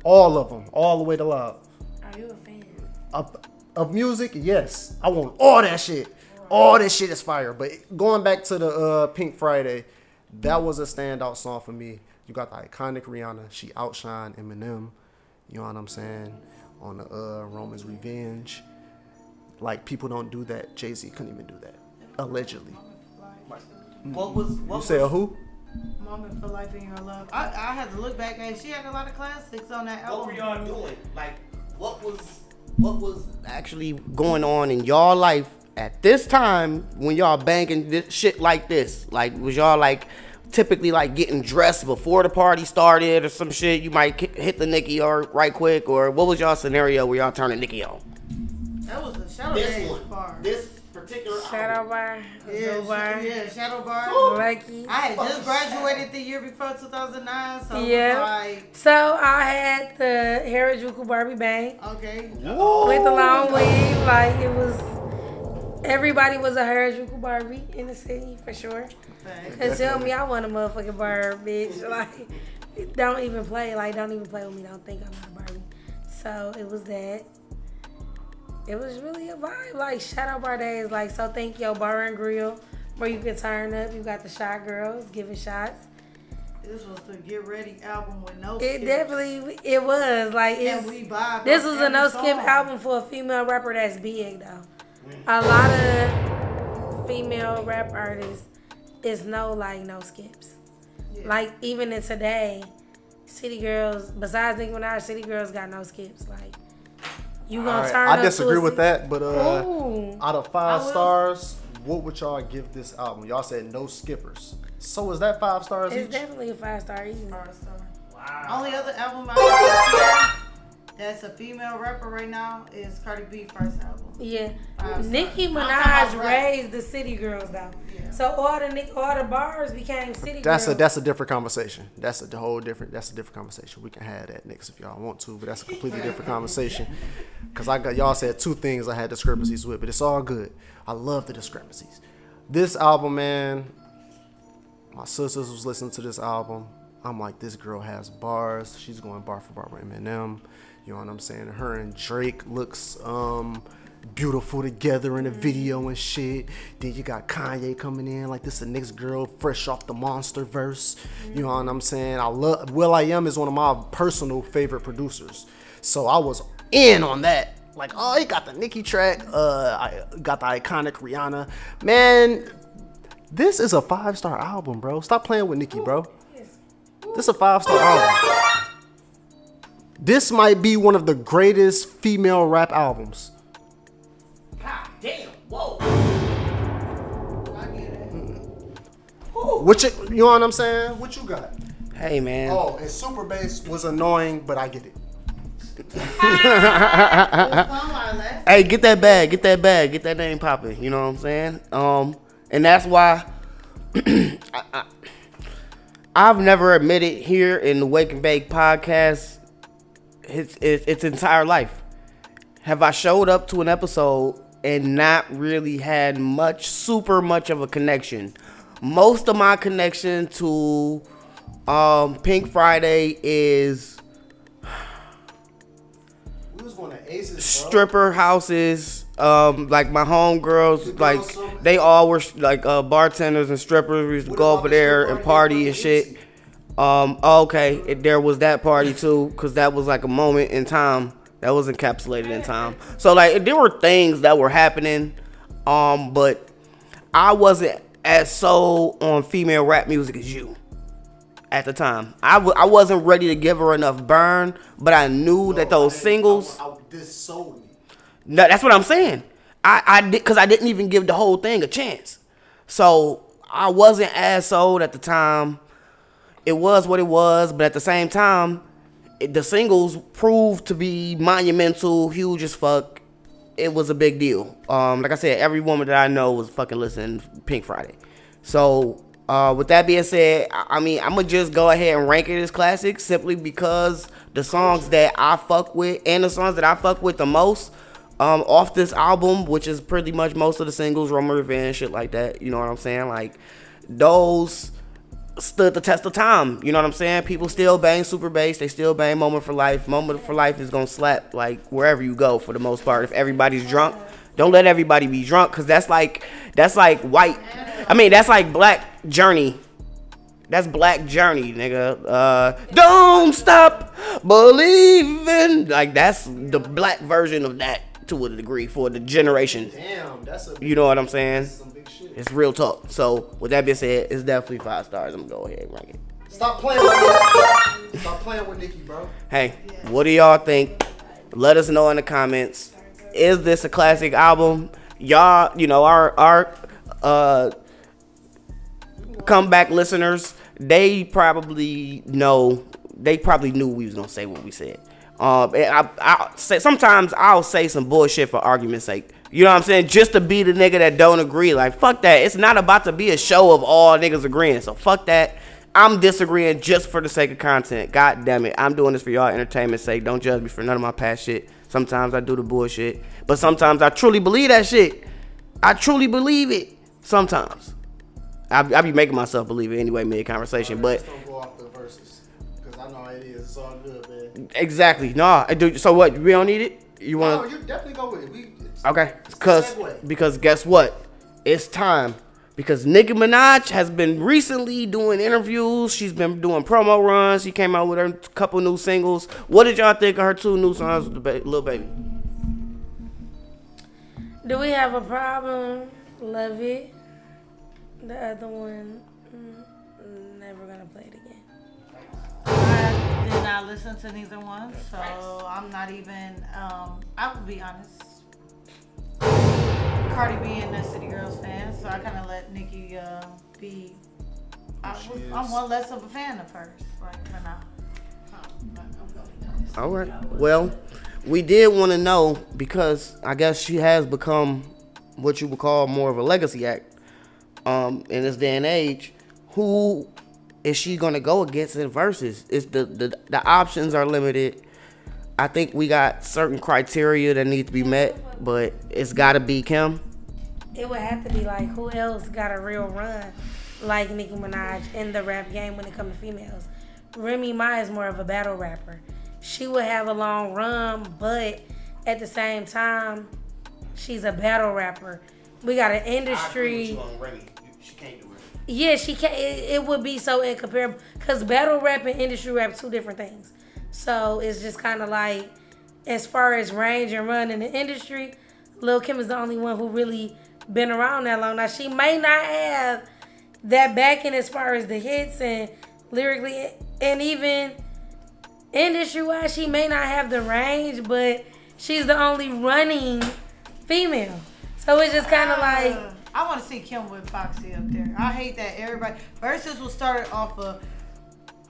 All of them, all the way to Loud. Are you a fan? Of, of music, yes. I want all that shit. All that shit is fire. But going back to the uh, Pink Friday, that was a standout song for me. You got the iconic Rihanna. She outshined Eminem. You know what I'm saying? On the uh, Roman's Revenge. Like people don't do that. Jay Z couldn't even do that. Allegedly. What was what You say a who? Moment for life in your love. I, I had to look back at. She had a lot of classics on that album. what were y'all doing? Like, what was what was actually going on in y'all life at this time when y'all banging this shit like this? Like, was y'all like typically like getting dressed before the party started or some shit? You might hit the Nicki or right quick, or what was y'all scenario where y'all turning Nicki on? That was the Shadow Days bar. this particular Shadow bar. yeah, Joe bar. yeah, Shadow Bar. Lucky. I had just graduated the year before 2009, so Yeah. like, So I had the Harajuku Barbie bang okay. with the long weave. Like it was, everybody was a Harajuku Barbie in the city for sure. Thanks. Cause tell me I want a motherfucking Barb, bitch. Like, don't even play. Like, don't even play with me. Don't think I'm not a Barbie. So it was that. It was really a vibe. Like Shadow Bar days. Like so, thank your bar and grill where you can turn up. You got the shot girls giving shots. This was the Get Ready album with no It skips. definitely it was like And we vibe This was a every no skip song. album for a female rapper that's big though. A lot of female rap artists is no like no skips. Like even in today, City Girls, besides Nicki Minaj, City Girls got no skips. Like you gonna All right, turn. I up to disagree a with ci- that, but uh, Ooh. out of five will- stars, what would y'all give this album? Y'all said no skippers. So is that five stars It's each? definitely a five star easy. Only other album I that's a female rapper right now is Cardi B first album. Yeah, Five Nicki stars. Minaj talking about rap. raised the City Girls though. So all the Nick, all the bars became City That's a that's a different conversation. That's a whole different. That's a different conversation. We can have that next if y'all want to, but that's a completely different conversation. Cause I got y'all said two things I had discrepancies with, but it's all good. I love the discrepancies. This album, man. My sisters was listening to this album. I'm like, this girl has bars. She's going bar for bar with Eminem. You know what I'm saying? Her and Drake looks um beautiful together in a video and shit. Then you got Kanye coming in like this the next girl fresh off the monster verse. You know what I'm saying? I love will.i.am is one of my personal favorite producers. So I was in on that. Like, oh, he got the Nicki track, uh, I got the iconic Rihanna. Man, this is a five star album, bro. Stop playing with Nicki, bro. This is a five star album. This might be one of the greatest female rap albums. God damn, whoa. I get it. What you, you know what I'm saying? What you got? Hey man. Oh, and Super Bass was annoying, but I get it. Hey, get that bag, get that bag, get that name popping. You know what I'm saying? Um, and that's why I, I, I've never admitted here in the Wake and Bake podcast its, its its entire life. Have I showed up to an episode and not really had much, super much of a connection? Most of my connection to um, Pink Friday is was going to Aces, stripper houses. Um, like my homegirls, like they all were like uh, bartenders and strippers. We used to What go over the there and party party and shit. Um, okay, it, there was that party too, cause that was like a moment in time that was encapsulated in time. So like there were things that were happening, um, but I wasn't as so on female rap music as you at the time. I w- I wasn't ready to give her enough burn, but I knew that those singles. I, I, sold. No, that's what I'm saying. I, I did because I didn't even give the whole thing a chance. So I wasn't as sold at the time. It was what it was, but at the same time, it, the singles proved to be monumental, huge as fuck. It was a big deal. Um, like I said, every woman that I know was fucking listening Pink Friday. So uh, with that being said, I, I mean I'm gonna just go ahead and rank it as classic simply because the songs that I fuck with and the songs that I fuck with the most um, off this album, which is pretty much most of the singles, Roman Revenge, shit like that. You know what I'm saying? Like those stood the test of time. You know what I'm saying? People still bang Super Bass. They still bang Moment for Life. Moment for Life is gonna slap like wherever you go for the most part. If everybody's drunk, don't let everybody be drunk because that's like that's like white. I mean that's like Black Journey. That's Black Journey, nigga. Uh, don't stop believing. Like that's the black version of that to a degree for the generation. Damn, that's a You know what I'm saying? Some big shit. It's real talk. So with that being said, it's definitely five stars. I'm gonna go ahead and rank it. Stop playing with Nicki. Stop playing with Nicki, bro. Hey, what do y'all think? Let us know in the comments. Is this a classic album? Y'all, you know, our our uh comeback listeners, they probably know they probably knew we was gonna say what we said. Uh, and I, I say sometimes I'll say some bullshit for argument's sake. You know what I'm saying? Just to be the nigga that don't agree. Like fuck that. It's not about to be a show of all niggas agreeing. So fuck that. I'm disagreeing just for the sake of content. God damn it. I'm doing this for y'all entertainment's sake. Don't judge me for none of my past shit. Sometimes I do the bullshit. But sometimes I truly believe that shit. I truly believe it. Sometimes. I, I be making myself believe it anyway mid conversation. Oh, but exactly. No, I do. So what? We don't need it? You No, want you definitely go with it. We, it's, Okay, because because guess what? It's time. Because Nicki Minaj has been recently doing interviews. She's been doing promo runs. She came out with her couple new singles. What did y'all think of her two new songs with the ba- Lil Baby? Do we have a problem? Love it. The other one, not listen to neither one, so I'm not even. Um, I will be honest. Cardi B and the City Girls fan, so I kind of let Nicki uh, be. I was, I'm one less of a fan of hers, like for now. All right. Well, we did want to know because I guess she has become what you would call more of a legacy act um, in this day and age. Who is she gonna go against in versus? It's the, the the options are limited. I think we got certain criteria that need to be met, but it's got to be Kim. It would have to be like who else got a real run like Nicki Minaj in the rap game when it comes to females. Remy Ma is more of a battle rapper. She would have a long run, but at the same time, she's a battle rapper. We got an industry. She can't do it. Yeah, she can. It, it would be so incomparable because battle rap and industry rap two different things. So it's just kind of like, as far as range and run in the industry, Lil Kim is the only one who really been around that long. Now she may not have that backing as far as the hits and lyrically, and even industry wise, she may not have the range, but she's the only running female. So it's just kind of ah. like. I want to see Kim with Foxy up there. I hate that everybody versus was started off of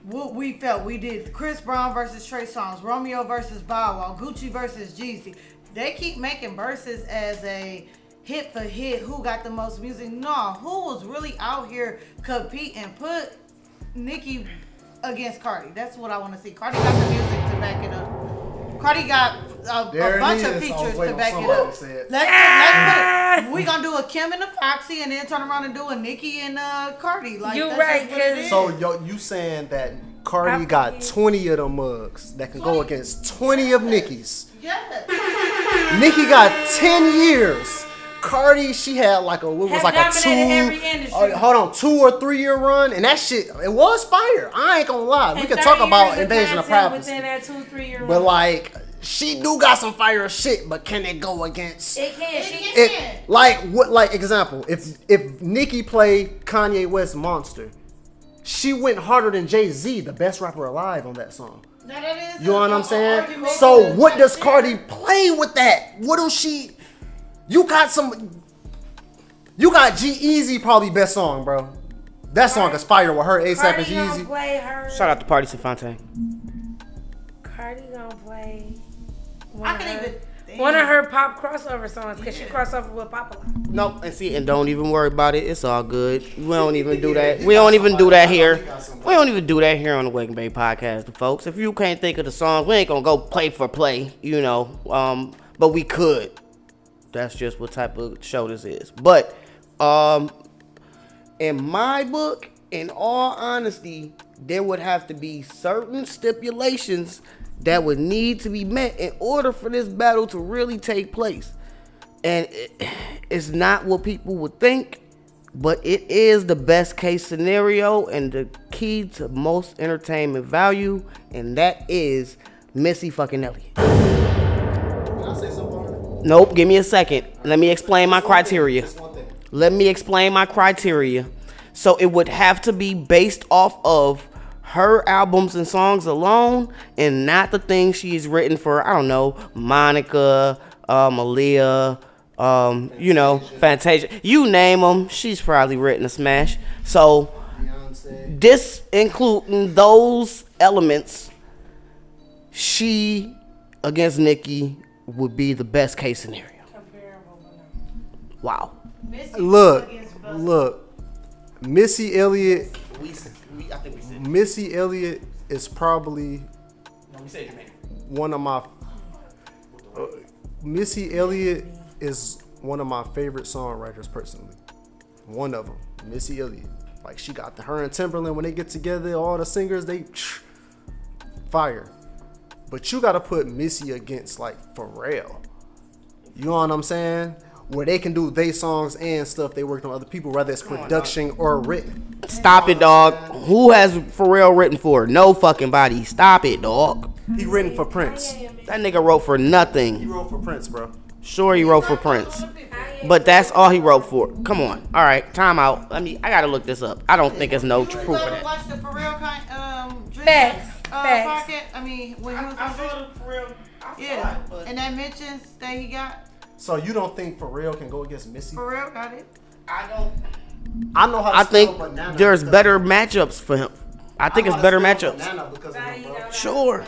what we felt. We did Chris Brown versus Trey Songz, Romeo versus Bow Wow, Gucci versus Jeezy. They keep making verses as a hit for hit. Who got the most music? No, who was really out here competing? Put Nicki against Cardi. That's what I want to see. Cardi got the music to back it up. Cardi got a, a bunch of features to back it up. to say. Let's, let's put it. We gonna do a Kim and a Foxy, and then turn around and do a Nicki and a Cardi. Like You that's right, just what it 'cause- is. So yo, you saying that Cardi I'm got thinking- 20 of them mugs that can go against 20 of Nicki's. yes. Nicki got 10 years. Cardi, she had like a what was like a two, every uh, hold on, two or three year run, and that shit it was fire. I ain't gonna lie. We And can 30 talk about invasion of privacy, Within that two, three year but run. like she do got some fire shit. But can it go against? it can. She, It it like what like example if if Nicki played Kanye West Monster, she went harder than Jay Z, the best rapper alive, on that song. Now that is You know what I'm saying? So what does Cardi play with that? What does she? You got some. You got G-Eazy probably best song, bro. That song is fire with her ASAP and Cardi G-Eazy. Shout out to Party Fontaine. Cardi gonna play. One I of can her, even. One of her pop crossover songs because she Yeah. crossed over with Pop a lot. No, and see, and don't even worry about it. It's all good. We don't even do that. We don't even do that here. We don't even do that here on the Wake and Bake podcast, folks. If you can't think of the songs, we ain't gonna go play for play, you know. Um, but we could. That's just what type of show this is. But, um, in my book, in all honesty, there would have to be certain stipulations that would need to be met in order for this battle to really take place and it, it's not what people would think but it is the best case scenario and the key to most entertainment value and that is missy fucking elliott nope give me a second let me explain my criteria let me explain my criteria. So it would have to be based off of her albums and songs alone and not the things she's written for, I don't know, Monica, um, Aaliyah, um, you know, Fantasia. You name them, she's probably written a smash. So this including those elements, she against Nicki would be the best case scenario. Comparable, but no. Wow. Missy Look, look. Missy Elliott. We, we I think we said, Missy Elliott is probably we said your name. one of my uh, Missy Elliott is one of my favorite songwriters personally. One of them, Missy Elliott. Like she got the her and Timbaland when they get together, all the singers they fire. But you gotta put Missy against like Pharrell. You know what I'm saying? Where they can do they songs and stuff they worked on other people, whether it's production or written. Stop it, dog. Who has Pharrell written for? No fucking body. Stop it, dog. He written for Prince. That nigga wrote for nothing. He wrote for Prince, bro. Sure, he wrote for Prince. But that's all he wrote for. Come on. All right, time out. Let me. I gotta look this up. I don't think there's no You proof of that. watch the Pharrell kind um Drink Champs, uh, facts. podcast? I mean, when he was I on saw Dream- it for real. I Yeah, it, but and that mentions that he got So you don't think Pharrell can go against Missy? Pharrell got it. I don't. I know how to I think banana there's because- better matchups for him. I think know it's better matchups. because of him, bro. Sure.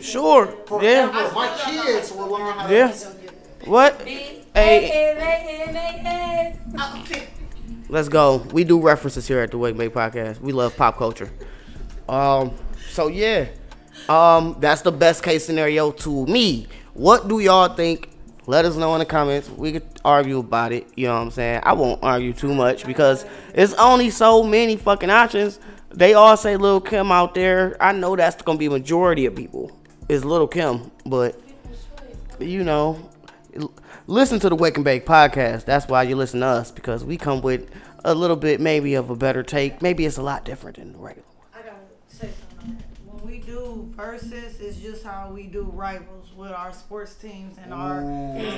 Sure. Yeah. Forever, my kids will learn how Yeah. What? Hey, Hey. let's go. We do references here at the Wake Make Podcast. We love pop culture. Um. So yeah. Um. That's the best case scenario to me. What do y'all think? Let us know in the comments. We could argue about it. You know what I'm saying? I won't argue too much because it's only so many fucking options. They all say Lil Kim out there. I know that's gonna be majority of people. Is Lil Kim, but you know, listen to the Wake and Bake podcast. That's why you listen to us because we come with a little bit maybe of a better take. Maybe it's a lot different than the regular. Do verses, it's just how we do rivals with our sports teams and our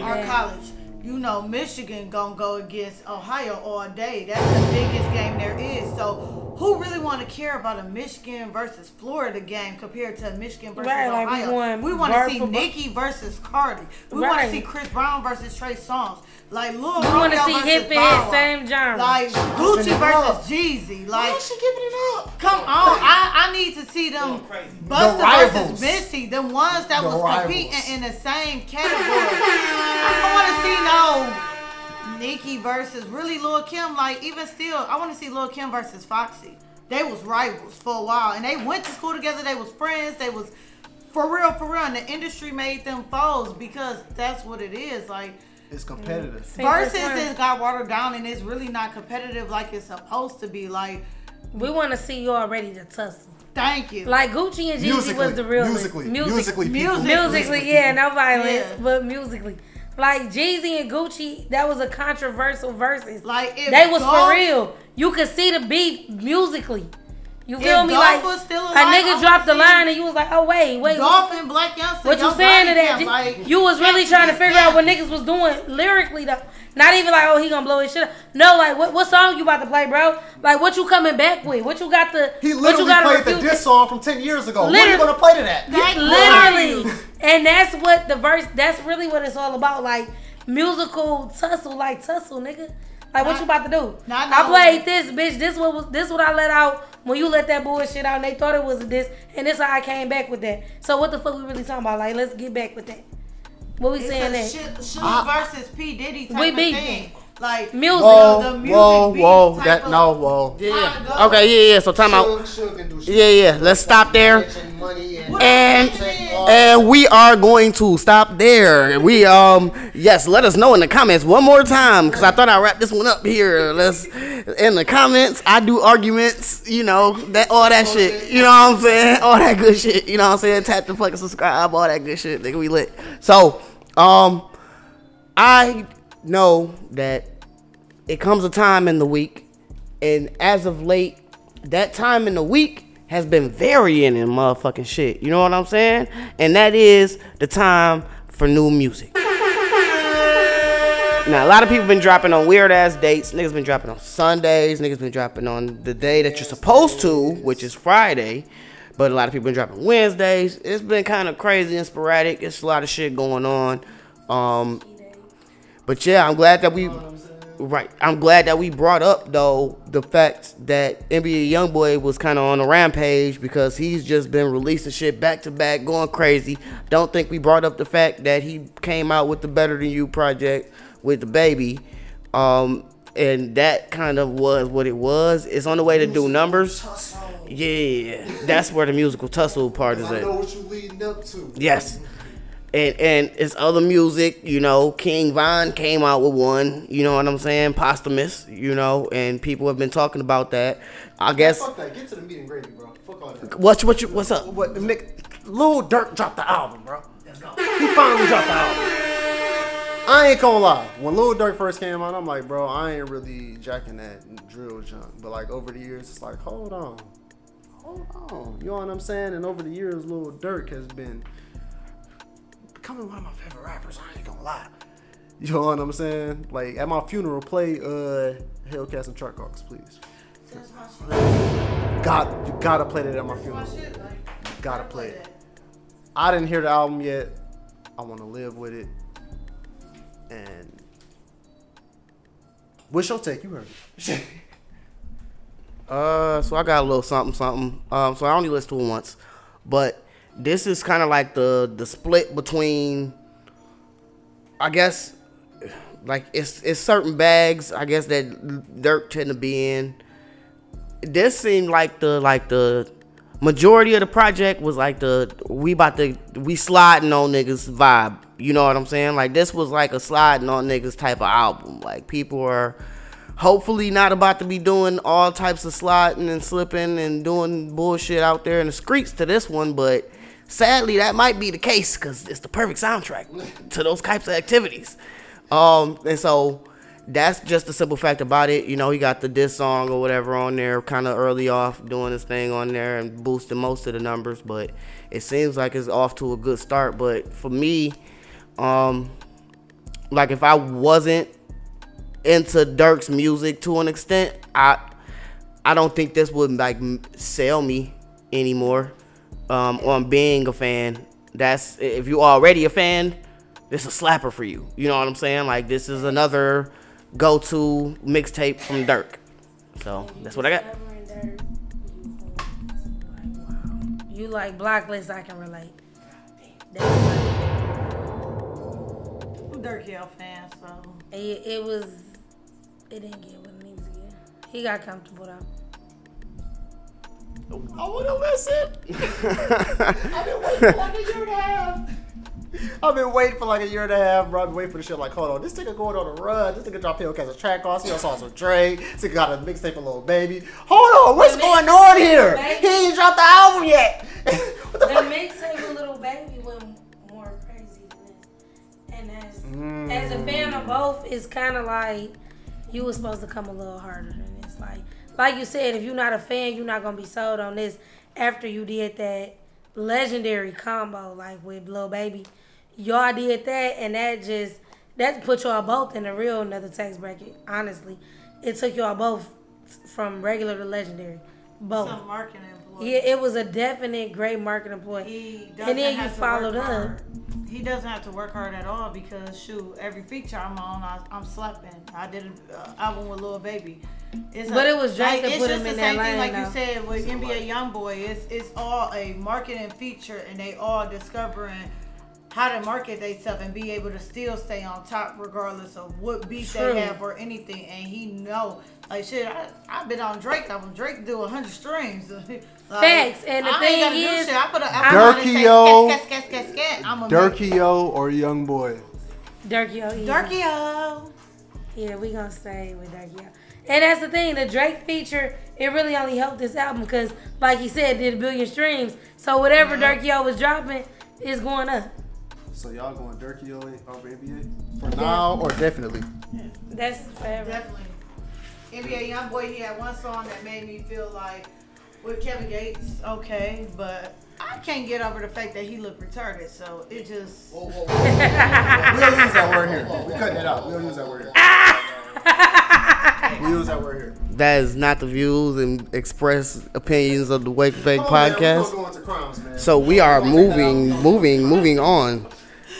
our college. You know, Michigan gonna go against Ohio all day. That's the biggest game there is. So, who really want to care about a Michigan versus Florida game compared to a Michigan versus Right, like we Ohio? want we want to see for bar. Nicki versus Cardi. We want to see Chris Brown versus Trey Songz. Like Lil We want to see versus hip and Bow hit Wow. same genre. Like Gucci versus Jeezy. Like Why is she giving it up? Come on, I, I need to see them crazy. Busta The rivals. versus Missy, them ones that The was rivals. competing in the same category. I don't want to see no Nicki versus really Lil Kim. Like even still, I want to see Lil Kim versus Foxy. They was rivals for a while, and they went to school together. They was friends. They was for real, for real. And the industry made them foes because that's what it is. Like It's competitive. Same versus as one. has got watered down, and it's really not competitive like it's supposed to be. Like We want to see y'all ready to tussle. Thank you. Like Gucci and Jeezy Musically, was the real musically, Music, musically, music. people. musically, yeah, no violence, Yeah. but musically. Like Jeezy and Gucci, that was a controversial verses. Like if they was Dolph- for real. You could see the beef musically. You feel If me? Dolph Like was still a alive, I nigga would dropped the line and you was like, oh wait, wait. Dolph and Blac Youngsta. What you saying to body that? count, G- Like, you was really trying to figure out what that. niggas was doing lyrically though. Not even like, oh, he gonna blow his shit up. No, like, what, what song you about to play, bro? Like, what you coming back with? What you got the? He what literally you got played the diss song from 10 years ago. What are you going to play to that? Thank Literally. And that's what the verse, that's really what it's all about. Like, musical tussle, like tussle, nigga. Like, what you about to do? Not I played this, bitch. This what was this what I let out when you let that bullshit out and they thought it was a diss. And this how I came back with that. So what the fuck we really talking about? Like, let's get back with that. What we It's saying a that? Suge Suge versus P Diddy type We of thing. Like Music. Whoa, the music whoa, beat whoa. type That, of- no, whoa. Yeah. Okay. Yeah. Yeah. So time out. Suge, Suge can do shit. Yeah. Yeah. Let's stop there. Mention money and- And Take off. And we are going to stop there. We um yes, let us know in the comments one more time because I thought I wrapped this one up here. Let's in the comments. I do arguments, you know that all that shit. You know what I'm saying? All that good shit. You know what I'm saying? Tap the fucking subscribe, all that good shit. Nigga, we lit. So um, I know that it comes a time in the week, and as of late, that time in the week has been varying in motherfucking shit. You know what I'm saying? And that is the time for new music. Now a lot of people been dropping on weird ass dates. Niggas been dropping on Sundays. Niggas been dropping on the day that you're supposed to, which is Friday. But a lot of people been dropping Wednesdays. It's been kind of crazy and sporadic. It's a lot of shit going on. Um, but yeah, I'm glad that we right. I'm glad that we brought up though the fact that NBA YoungBoy was kind of on a rampage because he's just been releasing shit back to back, going crazy. Don't think we brought up the fact that he came out with the Better Than You project with the baby. Um, and that kind of was what it was. It's on the way to do numbers. Yeah, that's where the musical tussle part is I at. what you leading up to. Yes. And and it's other music, you know. King Von came out with one, you know what I'm saying, posthumous, you know, and people have been talking about that. I guess Fuck that. Get to the meeting Grady, bro. Fuck all that. what what you what's up? What, Nick, Lil Durk dropped the album, bro. He finally dropped the album. I ain't gonna lie. When Lil Durk first came out, I'm like, bro, I ain't really jacking that drill junk. But like over the years, it's like, hold on, hold on. You know what I'm saying? And over the years, Lil Durk has been becoming one of my favorite rappers. I ain't gonna lie. You know what I'm saying? Like at my funeral, play uh Hellcats and Trackhawks, please. That's my shit. God, you gotta play that at my funeral. my shit. Like, Gotta play it. I didn't hear the album yet. I want to live with it. And what's your take? You heard it. Uh, so I got a little something, something. Um, so I only listened to it once, but this is kind of like the the split between, I guess, like it's it's certain bags. I guess that Durk tend to be in. This seemed like the like the majority of the project was like the we about to we sliding on niggas vibe. You know what I'm saying? Like this was like a sliding on niggas type of album. Like people are hopefully not about to be doing all types of sliding and slipping and doing bullshit out there in the streets to this one, but sadly that might be the case because it's the perfect soundtrack to those types of activities. Um, and so that's just the simple fact about it. You know, he got the diss song or whatever on there, kind of early off, doing his thing on there and boosting most of the numbers. But it seems like it's off to a good start. But for me, um, like if I wasn't into Durk's music to an extent, I I don't think this would like sell me anymore. Um, on being a fan, that's if you already a fan, this is a slapper for you. You know what I'm saying? Like this is another go-to mixtape from Durk. So that's what I got. You like blacklist, I can relate. That's like, I'm Durk Yell fan, so it, it was, it didn't get what it needs to get. He got comfortable though. I want to listen. I've been waiting for like a year and a half. I've been waiting for like a year and a half, bro. I've been waiting for the shit. Like, hold on, this nigga going on a run. This nigga dropped Hellcats a track off. He also saw some Drake. This nigga got a mixtape of Lil Baby. Hold on, what's The going on here? Baby? He ain't dropped the album yet. what the The fuck? mixtape with Lil Baby went more crazy than. And as, as Mm. a fan of both, it's kind of like you was supposed to come a little harder than this. Like, like you said, if you're not a fan, you're not gonna be sold on this after you did that legendary combo like with Lil Baby. Y'all did that, and that just that put y'all both in a real another tax bracket. Honestly, it took y'all both from regular to legendary. Both. some marketing employee. Yeah, it was a definite great marketing employee. He doesn't And then you to followed work up. hard. He doesn't have to work hard at all because shoot, every feature I'm on, I, I'm slapping. I did an uh, album with Lil Baby. It's But it was Drake like, that it's put just him the in same that thing, lane, like though. you said with NBA YoungBoy. It's it's all a marketing feature, and they all discovering how to market themselves and be able to still stay on top regardless of what beat True. they have or anything. And he know, like shit, I, I've been on Drake album. Drake do hundred streams. like, Facts, and the I ain't thing gotta do is, shit. I put Durkio- a Durk. Durkio or Young Boy? Durkio. Yeah. Durkio. Yeah, we gonna stay with Durkio. And that's the thing, the Drake feature, it really only helped this album because, like he said, did a billion streams. So whatever uh-huh. Durkio was dropping is going up. So y'all going Durkio over NBA for now or definitely? That's forever. Definitely. NBA Young Boy, he had one song that made me feel like with Kevin Gates, okay, but I can't get over the fact that he looked retarded. So it just we don't use that word here. We cut that out. We don't use that word here. we use that word here. That is not the views and express opinions of the Wake Bake Oh, podcast. gonna go into crimes, man. So we are We're gonna take that moving, moving, moving on.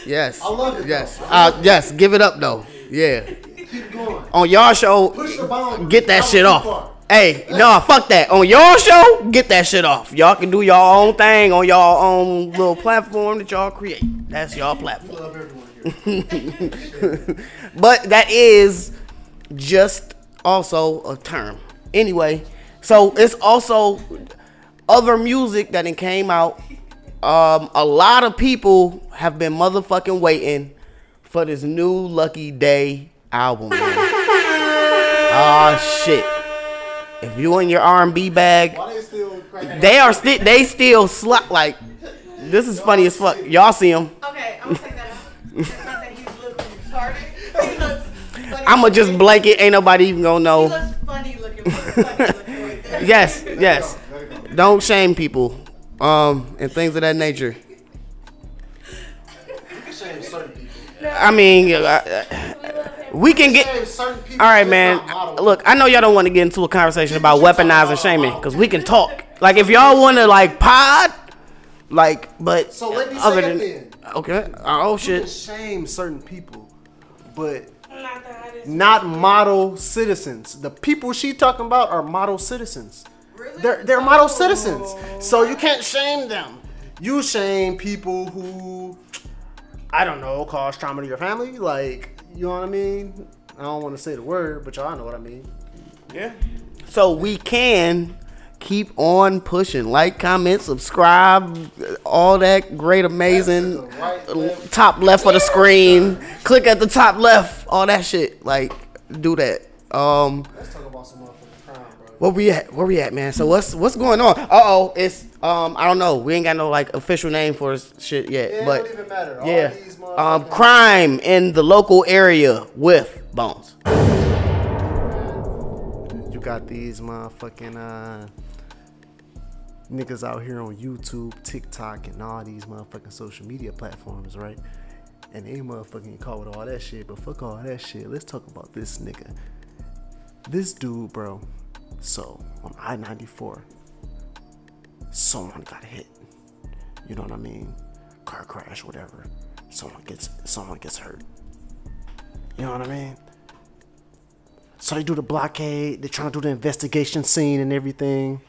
Yes. I love it, Yes. Uh, yes. Give it up though. Yeah. Keep going. On y'all show, Push the get that shit off. far. Hey, no, fuck that. On y'all show, get that shit off. Y'all can do y'all own thing on y'all own little platform that y'all create. That's y'all platform. Love everyone here. but that is just also a term. Anyway, so it's also other music that it came out. Um, a lot of people have been motherfucking waiting for this new Lucky Daye album. Ah shit! If you in your R&B bag, they they are still they still slut like. This is funny as fuck. Y'all see him? okay. I'm gonna take that out. That he looks retarded. He looks funny. I'ma just blanket. Ain't nobody even gonna He know. looks funny looking. Funny looking. Yes, yes. Don't shame people, um, and things of that nature. Shame certain people. I mean, uh, we can get. Shame certain people All right, man. Look, I know y'all don't want to get into a conversation about weaponizing shaming because we can talk. Like, if y'all want to like pod, like, but So let me other than it okay, oh shit, shame certain people, but Not not model citizens. The people she talking about are model citizens. They're they're model citizens. So you can't shame them. You shame people who I don't know cause trauma to your family. Like you know what I mean. I don't want to say the word, but y'all know what I mean. yeah. So we can keep on pushing. Like, comment, subscribe, all that great, amazing. Right, left. top left of the screen. Click at the top left. All that shit. Like, do that. Um, where we at? Where we at, man? So what's what's going on? Uh oh, it's um, I don't know. We ain't got no like official name for this shit yet, Yeah, it but don't even matter. All yeah, these um, motherfucking- crime in the local area with Bones. You got these motherfucking uh niggas out here on YouTube, TikTok, and all these motherfucking social media platforms, right? And they motherfucking call with all that shit, but fuck all that shit. Let's talk about this nigga. This dude, bro. So on I 94, someone got hit. You know what I mean? Car crash, whatever. Someone gets someone gets hurt. You know what I mean? So they do the blockade. They're trying to do the investigation scene and everything.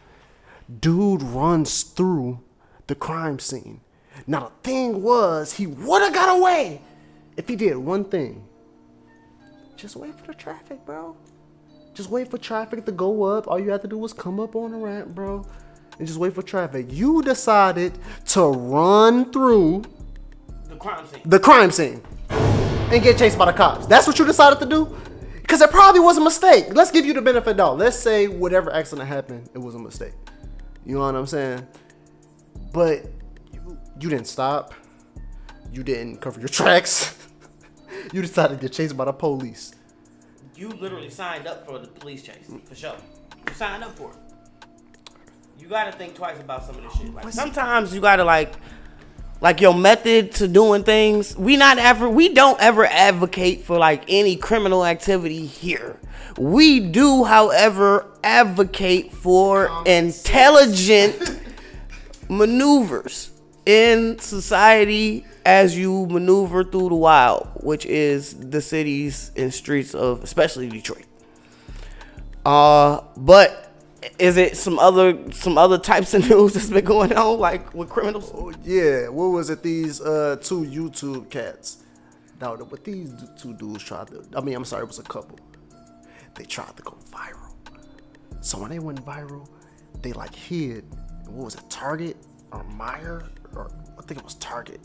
Dude runs through the crime scene. Now the thing was, he would have got away if he did one thing. Just wait for the traffic, bro. Just wait for traffic to go up. All you have to do was come up on the ramp, bro, and just wait for traffic. You decided to run through The crime scene. the crime scene and get chased by the cops. That's what you decided to do? Because it probably was a mistake. Let's give you the benefit of the doubt. Let's say whatever accident happened, it was a mistake. You know what I'm saying? But you, you didn't stop. You didn't cover your tracks. you decided to get chased by the police. You literally signed up for the police chase, for sure. You signed up for it. You gotta think twice about some of this shit. Like sometimes you gotta like, like your method to doing things. We not ever, we don't ever advocate for like any criminal activity here. We do, however, advocate for intelligent maneuvers in society as you maneuver through the wild, which is the cities and streets of especially Detroit. Uh, but is it some other some other types of news that's been going on, like with criminals? Oh, yeah, what was it? These uh, two YouTube cats. Now, what these two dudes tried to, I mean, I'm sorry, it was a couple. They tried to go viral. So when they went viral, they like hid, what was it, Target or Meijer? Or I think it was Target.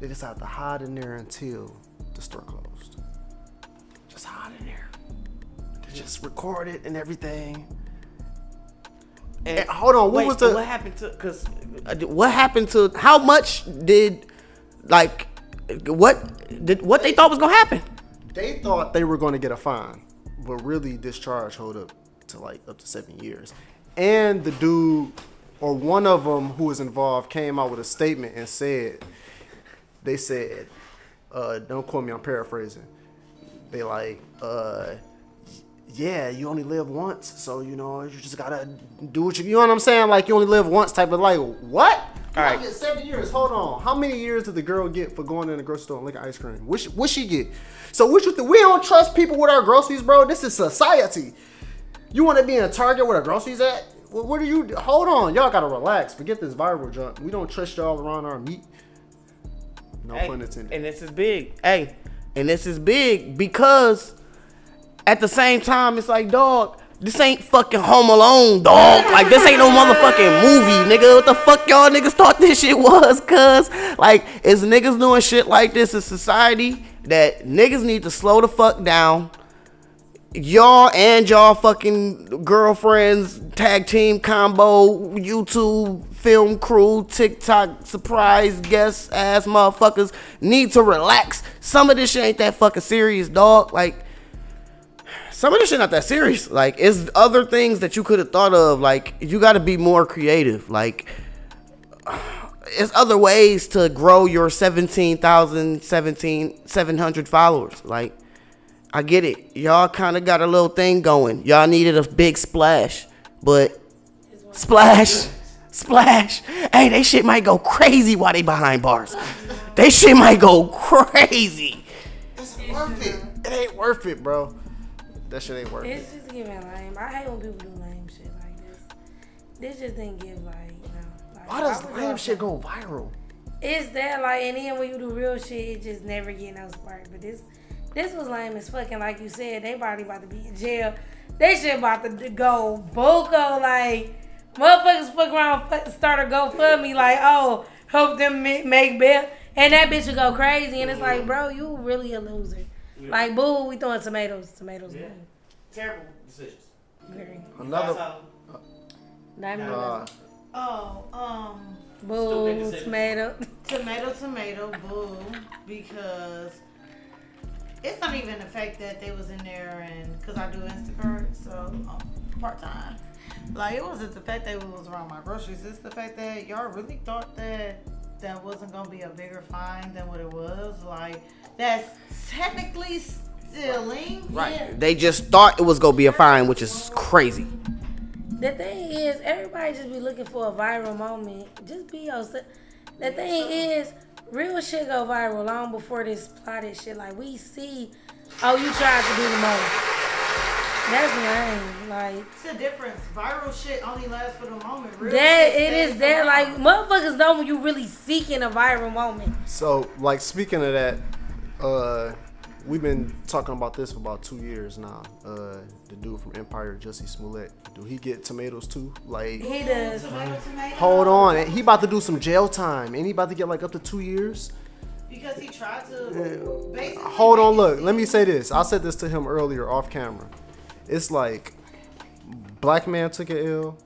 They decided to hide in there until the store closed. Just hide in there. They just record it and everything. And hold on, what Wait, was the? what happened to? Cause uh, what happened to? How much did like what did what they thought was gonna happen? They thought they were going to get a fine, but really this charge hold up to like up to seven years. And the dude, or one of them who was involved, came out with a statement and said, they said, uh, don't quote me, I'm paraphrasing. They like, uh, yeah, you only live once, so you know you just gotta do what you. You know what I'm saying? Like you only live once, type of like what? All right. get seven years. Hold on. How many years did the girl get for going in the grocery store and licking ice cream? What she, what she get? So what you? We don't trust people with our groceries, bro. This is society. You want to be in a Target where the groceries at? Well, what are you? Hold on, y'all gotta relax. Forget this viral junk. We don't trust y'all around our meat. No Hey, pun intended. And this is big. Hey, and this is big because at the same time, it's like, dog, this ain't fucking Home Alone, dog. Like, this ain't no motherfucking movie, nigga. What the fuck y'all niggas thought this shit was? Cuz, like, is niggas doing shit like this in society that niggas need to slow the fuck down? Y'all and y'all fucking girlfriends, tag team combo, YouTube, film crew, TikTok, surprise guest ass motherfuckers need to relax. Some of this shit ain't that fucking serious, dog. Like, some of this shit not that serious. Like, it's other things that you could have thought of. Like, you got to be more creative. Like, it's other ways to grow your 17,000, 17, 700 followers. Like, I get it. Y'all kind of got a little thing going. Y'all needed a big splash, but splash, splash. Hey, they shit might go crazy while they behind bars. They shit might go crazy. It's worth it. It ain't worth it, bro. That shit ain't worth it. It's just giving lame. I hate when people do lame shit like this. This just didn't give like, you know. Like, Why does lame shit go viral? It's that like, and then when you do real shit, it just never get no spark. But this, this was lame as fucking. Like you said, they probably about to be in jail. They shit about to go boko. Like motherfuckers fuck around, fuck- start a GoFundMe. Like oh, help them make bail, and that bitch would go crazy. And it's like, bro, you really a loser. Like boo, we throwing tomatoes, tomatoes. boo. Terrible decisions. Very. Another. Diamond Uh, Oh, um, boo, tomato. tomato, tomato, boo, because it's not even the fact that they was in there and because I do Instacart, so um, part time. Like it wasn't the fact that it was around my groceries. It's the fact that y'all really thought that that wasn't gonna be a bigger fine than what it was. Like that's technically stealing. Right. They just thought it was gonna be a fine, which is crazy. The thing is, everybody just be looking for a viral moment. Just be yourself. The thing is, real shit go viral long before this plotted shit. Like we see, oh, you tried to do the most. That's lame. Like It's a difference. Viral shit only lasts for the moment. Real that, it is stays that. Like around. motherfuckers know when you really seeking a viral moment. so, like, speaking of that, uh, we've been talking about this for about two years now. Uh, the dude from Empire, Jussie Smollett, do he get tomatoes too? Like, He does. Tomato, tomato. hold on, he about to do some jail time, and he about to get like up to two years. Because he tried to basically. Hold on, look. Let me say this. I said this to him earlier off camera. It's like black man took a L,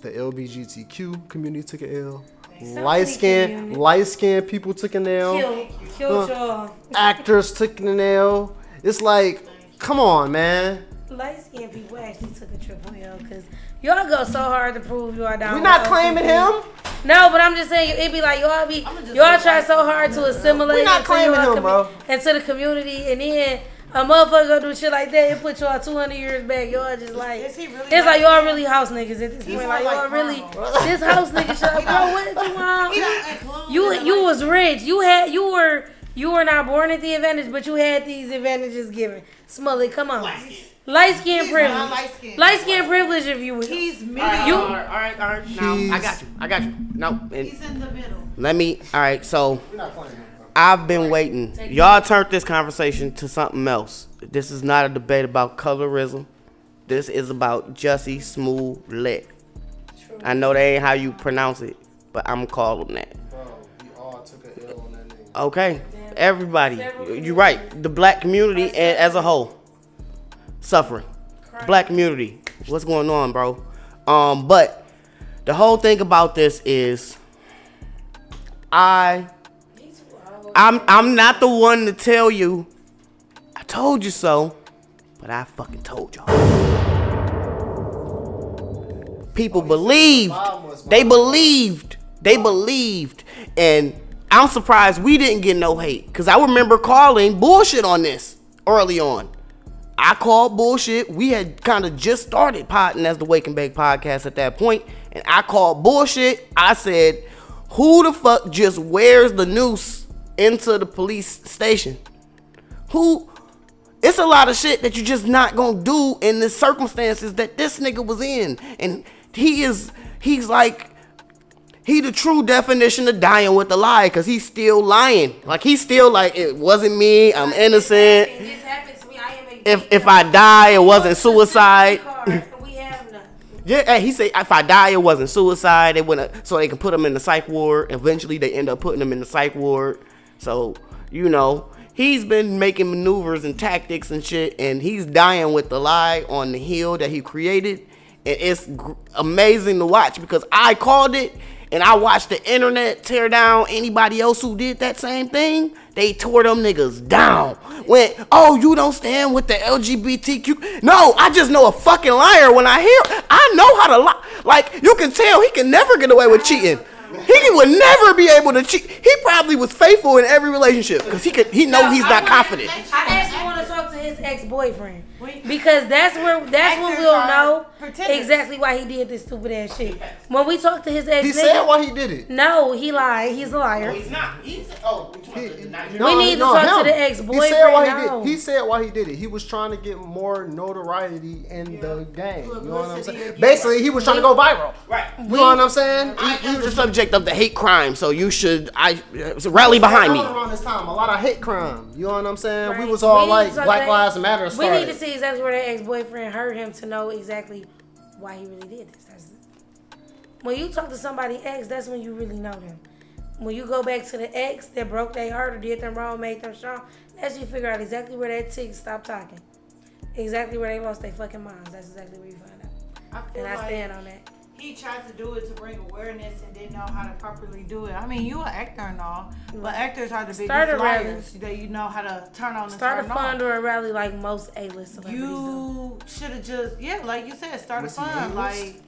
the LBGTQ community took a L, light skin light skin people took a nail. Kill, kill y'all. actors took a nail. It's like, come on, man. Light skinned people actually took a triple L because y'all go so hard to prove y'all down. We're not claiming people. him. No, but I'm just saying it'd be like y'all be y'all try so hard to assimilate We not into claiming your him, bro. into the community, and then a motherfucker go do shit like that. It put y'all 200 years back. Y'all just like Is he really it's like like- y'all really house niggas at this He's point. more Like y'all like really Carmel. this house nigga shit. Like, bro, what did you want? You you was rich. You had you were you were not born at the advantage, but you had these advantages given. Smully, come on. Light skin He's privilege. not light-skinned. Light skin privilege, if you will. He's middle. All right, You- all right, all right, all right. Now, I got you. I got you. No, and He's in the middle. let me. All right, so I've been waiting. Y'all turned this conversation to something else. This is not a debate about colorism. This is about Jussie Smollett. I know that ain't how you pronounce it, but I'm calling him that. Bro, we all took a L on that name. Okay, everybody, you're right. The black community and as a whole suffering. Black community, what's going on, bro? Um, but the whole thing about this is, I, I'm, I'm not the one to tell you. I told you so, but I fucking told y'all. People believed. They believed. They believed. And I'm surprised we didn't get no hate. Because I remember calling bullshit on this early on. I called bullshit. We had kind of just started potting as the Wake and Bake podcast at that point, And I called bullshit. I said, who the fuck just wears the noose into the police station? Who it's a lot of shit that you just not gonna do in the circumstances that this nigga was in. And he is, he's like, he the true definition of dying with a lie, cause he's still lying. Like he's still like, it wasn't me, I'm innocent. This happened to me. I am a If if I die, it wasn't suicide. We have none. Yeah, hey, he said if I die, it wasn't suicide. They went so they can put him in the psych ward. Eventually, they end up putting him in the psych ward. So you know, he's been making maneuvers and tactics and shit, and he's dying with the lie on the hill that he created. And it's gr- amazing to watch because I called it, and I watched the internet tear down anybody else who did that same thing. They tore them niggas down. Went, oh, you don't stand with the LGBTQ. No, I just know a fucking liar when I hear. I know how to lie. Like you can tell, he can never get away with cheating. He would never be able to cheat. He probably was faithful in every relationship because he could. He know he's not confident. I actually want to talk to his ex boyfriend We- because that's where that's when we'll know pretenders. exactly why he did this stupid ass shit. When we talk to his ex, He nigga, said why he did it. no, he lied. He's a liar. he's not. He's oh. No, need to talk to the ex-boyfriend He said why he did. He said why he did it. He was trying to get more notoriety in the game. You know what I'm saying? Basically, he was trying to go viral. Right. You know what I'm saying? He, he was the subject of the hate crime, so you should I rally behind me. Around this time, a lot of hate crime. You know what I'm saying? We was all We like Black Lives Matter We need to see exactly where that ex boyfriend hurt him to know exactly why he really did this. That's when you talk to somebody ex, that's when you really know them. When you go back to the ex that broke their heart or did them wrong, made them strong, that's you figure out exactly where that tick stopped talking. Exactly where they lost their fucking minds. That's exactly where you find out. I And I like stand on that. He tried to do it to bring awareness and didn't know how to properly do it. I mean, you an actor and all, but mm-hmm. actors are the biggest Start a rally. liars that you know how to turn on and Start a fund off. or a rally like most A-list celebrities. You should have just yeah, like you said, start Was a fund. Like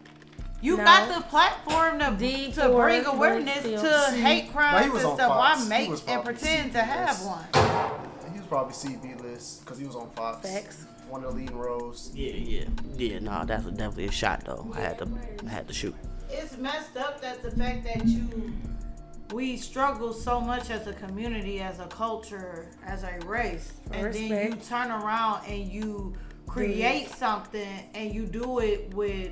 you No. got the platform to, D to bring awareness Bluefield. to hate crimes he and stuff. Fox. Why make and probably pretend to have CBS. one? He was probably CB list because he was on Fox. Facts. One of the leading roles. Yeah, yeah, yeah. Nah, that's definitely a shot though. I had to, I had to shoot. It's messed up that the fact that you we struggle so much as a community, as a culture, as a race, and then you turn around and you create something and you do it with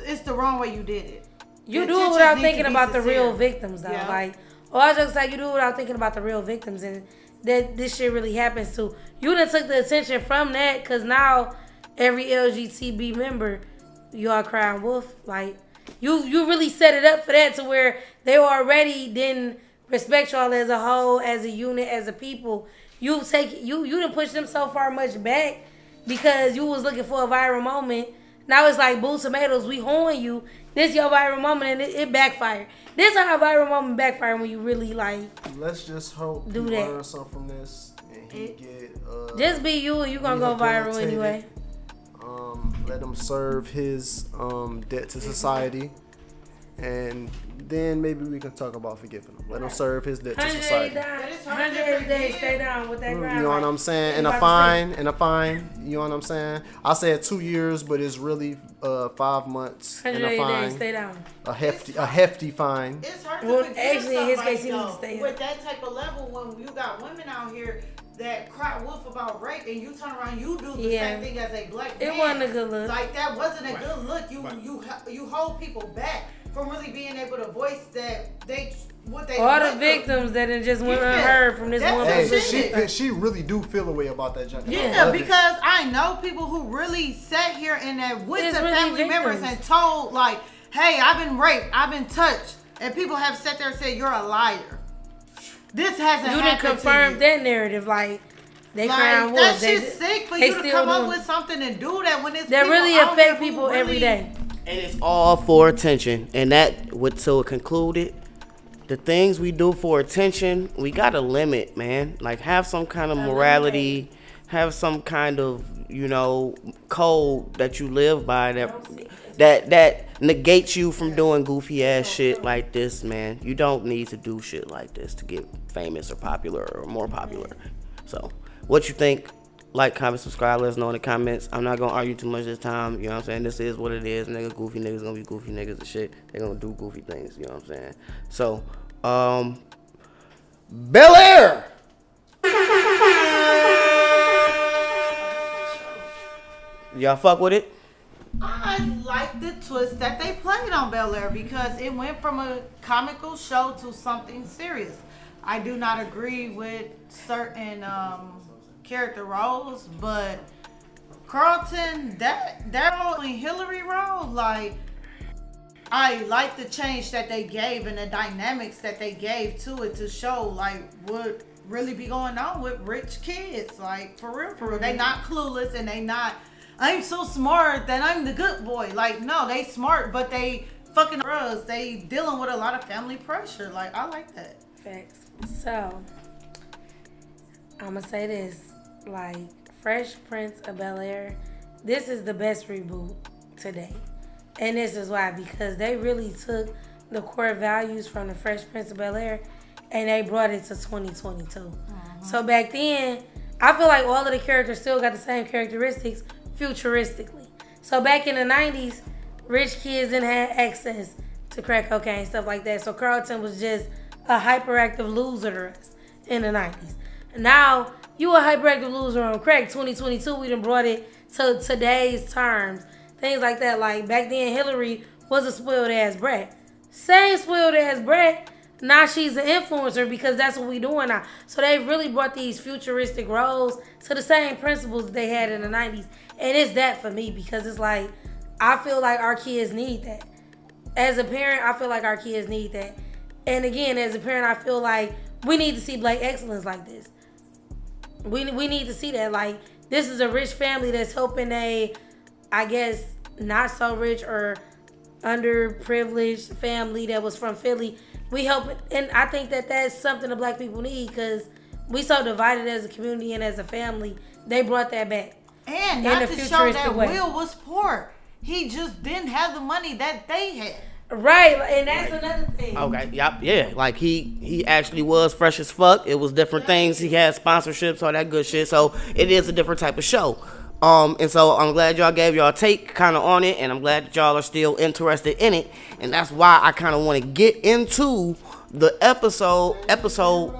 it's the wrong way you did it. You The do it without thinking to be about the real victims, though. Yeah. Like, all I just like you do it without thinking about the real victims, and that this shit really happens to. You done took the attention from that, cause now every LGTB member, you all crying wolf. Like, you you really set it up for that to where they already didn't respect y'all as a whole, as a unit, as a people. You take you you didn't push them so far much back because you was looking for a viral moment. Now it's like boo tomatoes, we horn you. This your viral moment and it, it backfired. This is how a viral moment backfire when you really like Let's just hope Do that. learns something from this and get uh, just be you and you gonna go viral anyway. um, let him serve his um, debt to society, and then maybe we can talk about forgiving him. Let him serve his debt to society. down, But it's hard to 180 days, stay down with that You know what I'm saying? And a fine, and a fine. You know what I'm saying? I said two years, but it's really uh, five months and a 180 days, fine, stay down. a hefty, a hefty fine. It's hard Well, to forgive actually, in his somebody, case, he needs to though, stay with that type of level when you got women out here that cry wolf about rape and you turn around you do the Yeah. same thing as a black It man. wasn't a good look. Like that wasn't a good look. You you you hold people back from really being able to voice that they what they All the went through. victims that done just went Yeah. unheard from this That's one the Hey, she she really do feel a way about that junk. I Yeah, it. because I know people who really sat here and that with It's the really family members and told like, "Hey, I've been raped, I've been touched," and people have sat there and said, "You're a liar." This hasn't You didn't confirm to that narrative, like they Like, crying that wolf. They, shit's sick for you to come up with something and do that when it's that people really out affect people every really- day. And it's all for attention. And that, what so it concluded, the things we do for attention, we gotta limit, man. Like have some kind of morality, have some kind of, you know, code that you live by that that that negates you from doing goofy ass shit like this, man. You don't need to do shit like this to get famous or popular or more popular. So, what you think? Like, comment, subscribe, let us know in the comments. I'm not gonna argue too much this time. You know what I'm saying? This is what it is. Nigga, goofy niggas gonna be goofy niggas and shit. They gonna do goofy things. You know what I'm saying? So, um, Bel Air. Y'all fuck with it? I like the twist that they played on Bel Air because it went from a comical show to something serious. I do not agree with certain um, character roles, but Carlton, that that role in Hillary role, like I like the change that they gave and the dynamics that they gave to it to show like what really be going on with rich kids. Like for real, for real. They not clueless and they not I'm so smart that I'm the good boy. Like, no, they smart, but they fucking drugs. They dealing with a lot of family pressure. Like, I like that. Facts. So, I'm gonna say this: like Fresh Prince of Bel Air, this is the best reboot today, and this is why because they really took the core values from the Fresh Prince of Bel Air, and they brought it to 2022. Mm-hmm. So back then, I feel like all of the characters still got the same characteristics futuristically. So back in the 90s, rich kids didn't have access to crack cocaine stuff like that. So Carlton was just a hyperactive loser to us in the 90s. Now you a hyperactive loser on crack. 2022, we done brought it to today's terms. Things like that. Like back then, Hillary was a spoiled ass brat. Same spoiled ass brat. Now she's an influencer because that's what we doing now. So they really brought these futuristic roles to the same principles they had in the 90s. And it's that for me because it's like, I feel like our kids need that. As a parent, I feel like our kids need that. And again, as a parent, I feel like we need to see black excellence like this. We, we need to see that. Like, this is a rich family that's helping a, I guess, not so rich or underprivileged family that was from Philly. We help, and I think that that's something the black people need because we so divided as a community and as a family. They brought that back. And In not a to show that way. Will was poor. He just didn't have the money that they had. Right, and that's another thing. Okay, yep, yeah. Like he he actually was fresh as fuck. It was different things. He had sponsorships, all that good shit. So it is a different type of show. Um, and so I'm glad y'all gave y'all take kind of on it, and I'm glad that y'all are still interested in it, and that's why I kind of want to get into the episode. Episode.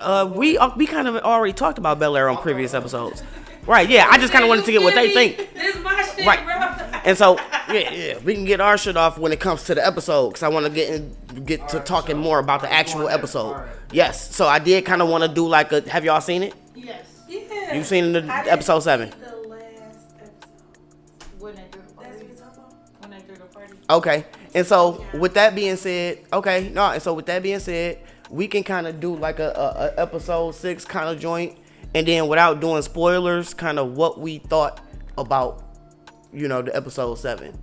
Uh, we uh, we kind of already talked about Bel Air on previous episodes, right? Yeah, I just kind of wanted to get what they think. This is my shit, Right. bro. And so, yeah, yeah, we can get our shit off when it comes to the episode because I want to get in, get to talking more about the actual episode. Yes, so I did kind of want to do like a. Have y'all seen it? Yes. Yeah. You've seen the I didn't episode see seven. The last episode. When they threw the party. what you talking about? When they threw the party. Okay, and so with that being said, okay, no, and so with that being said, we can kind of do like a, a, a episode six kind of joint, and then without doing spoilers, kind of what we thought about, you know, the episode seven,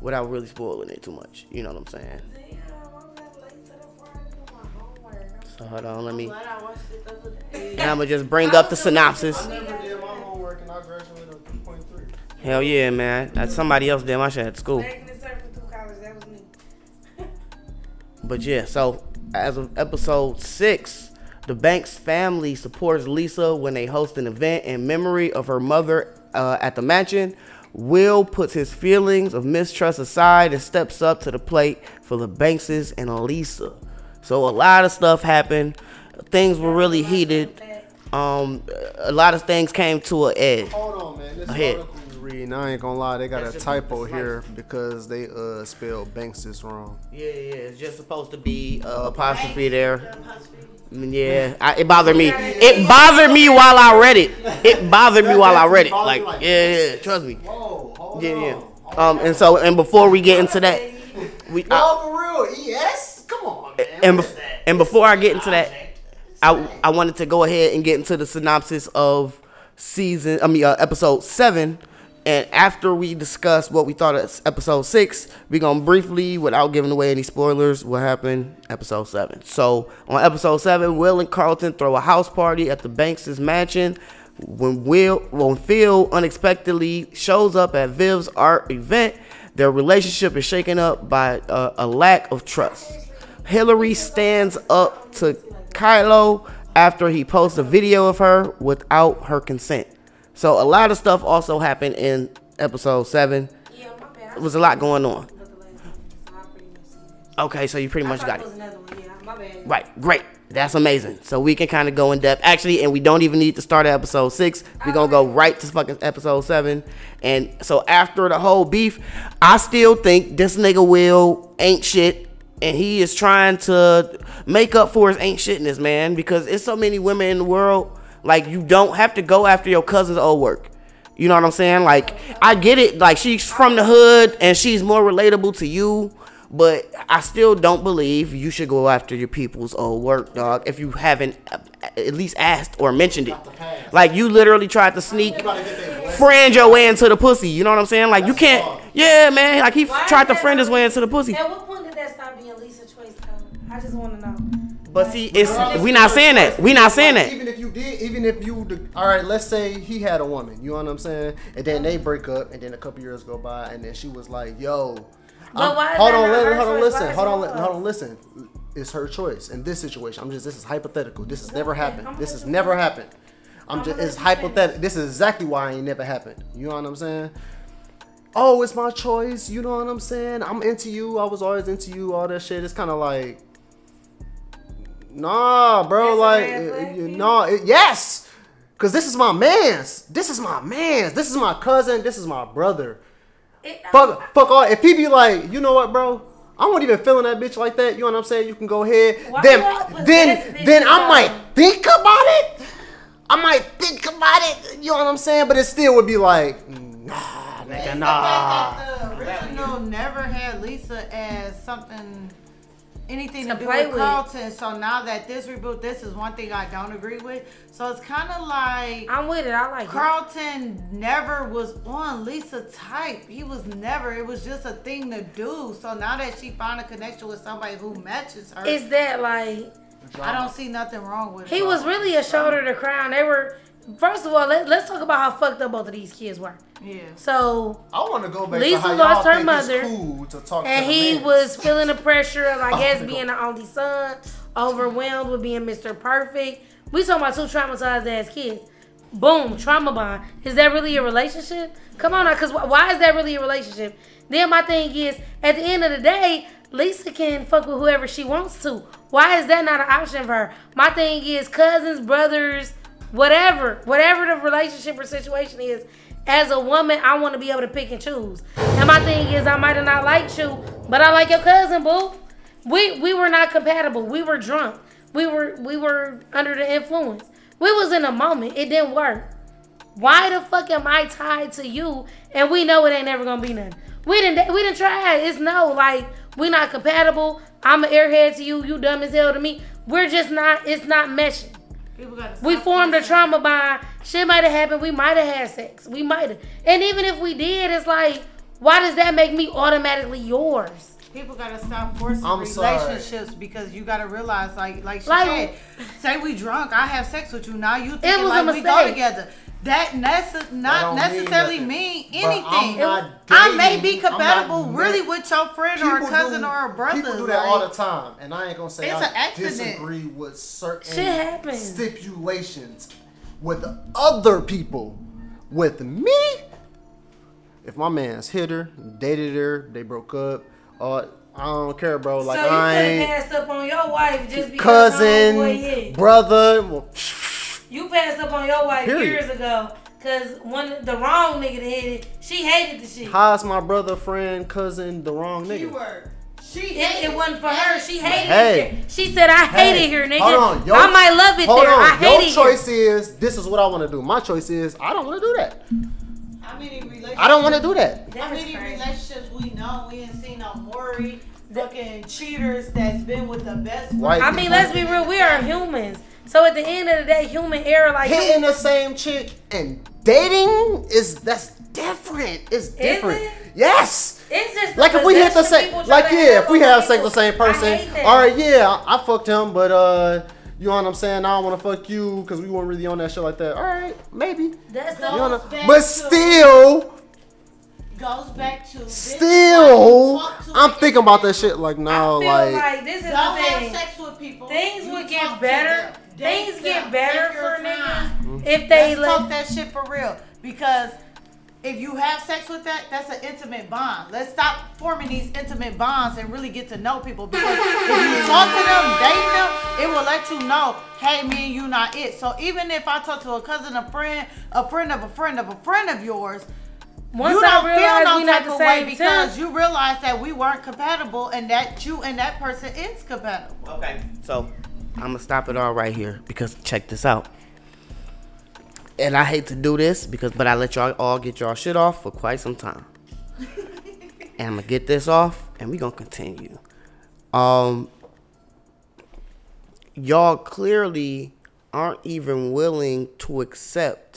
without really spoiling it too much. You know what I'm saying? I'm that late to the party doing my homework. So hold on, let me. Glad I watched it the other day. And I'm gonna just bring up the synopsis. I never did my homework and I graduated with a 3.3. Hell yeah, man. That's somebody else did my shit at school. Back in the surf through college, that was me. But yeah, so as of episode six, the Banks family supports Lisa when they host an event in memory of her mother uh, at the mansion. Will puts his feelings of mistrust aside and steps up to the plate for the Bankses and Lisa. So a lot of stuff happened. Things were really heated. Um, a lot of things came to an end. Hold on, man. This Ahead. article you reading, I ain't gonna lie, they got That's a typo that's here because they uh spelled Banks wrong. Yeah, yeah, it's just supposed to be uh, apostrophe there. Yeah, I, it bothered me. It bothered me while I read it. It bothered me while I read it. Like, yeah, yeah, trust me. Yeah, yeah. Um, and so, and before we get into that, we, I, No, for real, ES? Come on, man. and bef- and before I get into that, I I wanted to go ahead and get into the synopsis of season. I mean, uh, episode seven. And after we discuss what we thought of episode six, we're gonna briefly, without giving away any spoilers, what happened episode seven. So on episode seven, Will and Carlton throw a house party at the Banks' mansion. When Will, when Phil unexpectedly shows up at Viv's art event, their relationship is shaken up by uh, a lack of trust. Hillary stands up to Kylo after he posts a video of her without her consent. So a lot of stuff also happened in episode seven. Yeah, my bad. There was a lot going on. But the last one, so I pretty much seen it. Okay, so you pretty much got it. was another one. Yeah, my bad. Right, great. That's amazing. So we can kind of go in depth. Actually, and we don't even need to start at episode six. We're gonna go right to fucking episode seven. And so after the whole beef, I still think this nigga Will ain't shit. And he is trying to make up for his ain't shitness, man. Because it's so many women in the world. Like you don't have to go after your cousin's old work. You know what I'm saying? Like I get it. Like she's from the hood and she's more relatable to you. But I still don't believe you should go after your people's old work, dog. If you haven't uh, at least asked or mentioned it, like you literally tried to sneak, friend your way into the pussy. You know what I'm saying? Like you can't. Yeah, man. Like he tried to friend his way into the pussy. At what point did that stop being Lisa's choice, though? I just want to know. But see, it's we not saying that. We not saying that. Even if you did, even if you, all right, let's say he had a woman, you know what I'm saying, and then they break up, and then a couple years go by, and then she was like, "Yo, But I'm- why hold on, let, hold on, listen, hold on, yours? hold on, listen. It's her choice in this situation. I'm just this is hypothetical. This has never happened. This has never happened. I'm I'm just it's let hypothetical. This is exactly why it ain't never happened. You know what I'm saying? Oh, it's my choice. You know what I'm saying? I'm into you. I was always into you. All that shit. It's kind of like, nah, bro. That's like, red you for know, it, yes. Cause this is my man's. This is my man's. This is my cousin. This is my brother. It- Fuck, fuck all. If he be like, you know what, bro? I won't even feeling that bitch like that. You know what I'm saying? You can go ahead. Why then, then, then I might think about it. I might think about it. You know what I'm saying? But it still would be like, nah, nigga, nah. fact the original never had Lisa as something, anything to, To do play with with. Carlton. So now that this reboot, this is one thing I don't agree with. So it's kind of like I'm with it. I like it. Carlton never was on Lisa type. He was never. It was just a thing to do. So now that she found a connection with somebody who matches her, Is that like I don't see nothing wrong with it. he was really a shoulder to crown? They were. First of all, let, let's talk about how fucked up both of these kids were. Yeah. So I want to go back Lisa to how lost y'all her think mother, cool to talk and to he man. was feeling the pressure of, I guess, no. being the only son, overwhelmed with being Mr. Perfect. We talking about two traumatized ass kids. Boom, trauma bond. Is that really a relationship? Come on now, because why is that really a relationship? Then my thing is, at the end of the day, Lisa can fuck with whoever she wants to. Why is that not an option for her? My thing is cousins, brothers, whatever, whatever the relationship or situation is. As a woman, I want to be able to pick and choose. And my thing is, I might have not liked you, but I like your cousin, boo. We we were not compatible. We were drunk. We were we were under the influence. We was in a moment. It didn't work. Why the fuck am I tied to you? And we know it ain't never gonna be nothing. We didn't we didn't try. It's no like we not compatible. I'm an airhead to you. You dumb as hell to me. We're just not. It's not meshing. People We formed a trauma bond. Shit might have happened. We might have had sex. We might have. And even if we did, it's like, why does that make me automatically yours? People gotta stop forcing I'm sorry. relationships because you gotta realize, like, like she Like- said, say we drunk, I have sex with you. Now you It think like we go together. That nece- not mean necessarily mean, I'm anything. I may be compatible really with your friend or a cousin do- or a brother. People do that like- all the time, and I ain't gonna say It's I an accident. disagree with certain stipulations with other people. With me, if my man's hit her, dated her, they broke up, uh, I don't care, bro. Like so you I ain't passed up on your wife just because cousin, brother. Well, You passed up on your wife Period. years ago because when the wrong nigga that hit it, she hated the shit. how's my brother, friend, cousin, the wrong nigga? Keyword. She hated It, it wasn't for her. She hated Hey. it here. She said, "I hate Hey, it here, nigga. hold on, your- I might love it Hold there. on, I hate your it here." choice is this is what I want to do. My choice is I don't want to do that. How many relationships? I don't want to do that. How many crazy. relationships we know? We ain't seen no Maury fucking cheaters that's been with the best. White I mean, let's be real. We are humans. So at the end of the day, human error, like Hitting the same chick and dating is that's different. It's different. it? Yes. it's just Like if we hit the same, like yeah, if we have sex with the same person, all right, yeah, I, I fucked him, but uh, you know what I'm saying? I don't want to fuck you because we weren't really on that shit like that. All right, maybe. That's the You know, but still, Goes back to still, is why you talk to I'm thinking about that shit like I no, feel like, like, this is Don't the have sex with people. Things You would get to better. them. Things get them. better Take for time. niggas if they Let's talk that shit for real. Because if you have sex with that, that's an intimate bond. Let's stop forming these intimate bonds and really get to know people. Because if you talk to them, date them, it will let you know, hey, me and you not it. So even if I talk to a cousin, a friend, a friend of a friend of a friend of yours, Once you don't feel no type of way because temp, you realize that we weren't compatible and that you and that person is compatible. Okay. So I'm gonna stop it all right here because check this out. And I hate to do this because, but I let y'all all get y'all shit off for quite some time. and I'm gonna get this off, and we gonna continue. Um, y'all clearly aren't even willing to accept.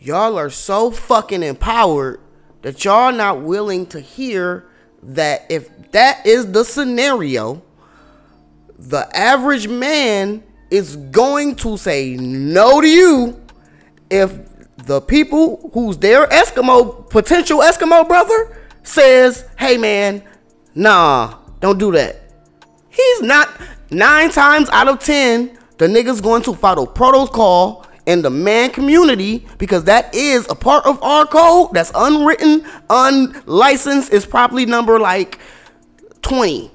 Y'all are so fucking empowered that y'all not willing to hear that if that is the scenario, the average man is going to say no to you if the people who's their Eskimo potential Eskimo brother says, "Hey man, nah, don't do that." He's not nine times out of ten. The nigga's going to follow protocol in the man community because that is a part of our code that's unwritten, unlicensed. It's probably number like 20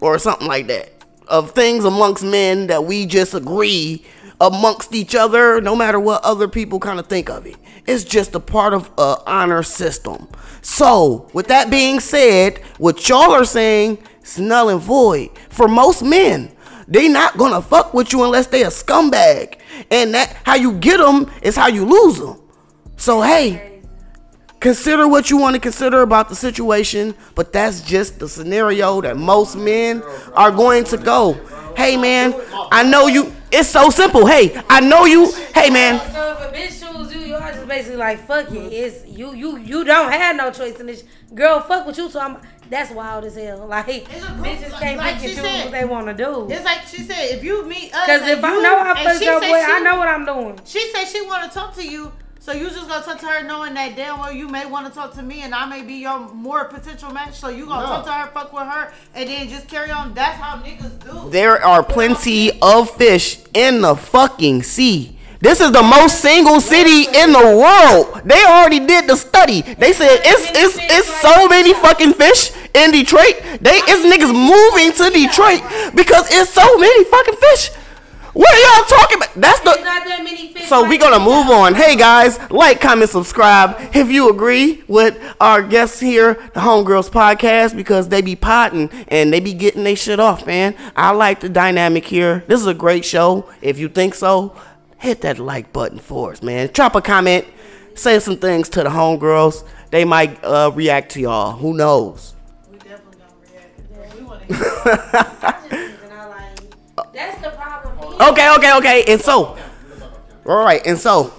or something like that of things amongst men that we just agree amongst each other no matter what other people kind of think of it it's just a part of a honor system so with that being said what y'all are saying is null and void for most men they not gonna fuck with you unless they a scumbag and that how you get them is how you lose them so hey consider what you want to consider about the situation, but that's just the scenario that most men are going to go. Hey man, I know you. It's so simple. Hey, I know you. Hey man, So if a bitch choose you, you are just basically like fuck it. It's you you you don't have no choice in this. Girl, fuck with you. So I'm. That's wild as hell. Like It's a group, bitches like- can't like pick and choose said. what they want to do. It's like she said, if you meet us, Cause and if I know I and fucked she your boy, she- I know what I'm doing. She said she want to talk to you, so you just gonna talk to her knowing that damn well you may want to talk to me, and I may be your more potential match. So you gonna No. talk to her, fuck with her, and then just carry on. That's how niggas do. there are plenty of fish in the fucking sea. This is the most single city in the world. They already did the study. They said it's it's it's so many fucking fish in Detroit. They is niggas moving to Detroit because it's so many fucking fish. What are y'all talking about? That's the not that many fish. So we gonna move on. Hey guys, like, comment, subscribe if you agree with our guests here, the Homegirlz podcast, because they be potting and they be getting their shit off, man. I like the dynamic here. This is a great show. If you think so, hit that like button for us, man. Drop a comment, say some things to the homegirls. They might uh, react to y'all. Who knows? That's the problem. Okay, okay, okay. And so, all right, and so,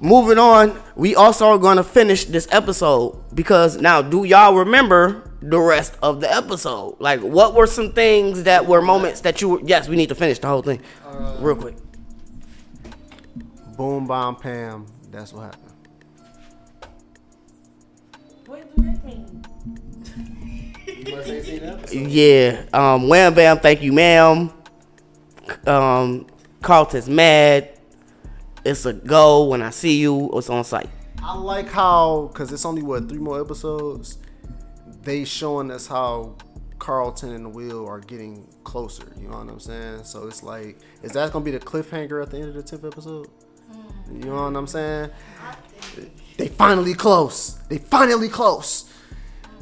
moving on, we also are going to finish this episode because now, do y'all remember the rest of the episode? Like, what were some things that were moments that you? Were, yes, we need to finish the whole thing, real um, quick. Boom, bomb, Pam. That's what happened. What does that mean? Yeah, um, wham bam, thank you, ma'am. Um, Carlton's mad. It's a go when I see you. It's on site. I like how, cause it's only what three more episodes. They showing us how Carlton and the Wheel are getting closer. You know what I'm saying? So it's like, is that gonna be the cliffhanger at the end of the tenth episode? You know what I'm saying? They finally close. They finally close.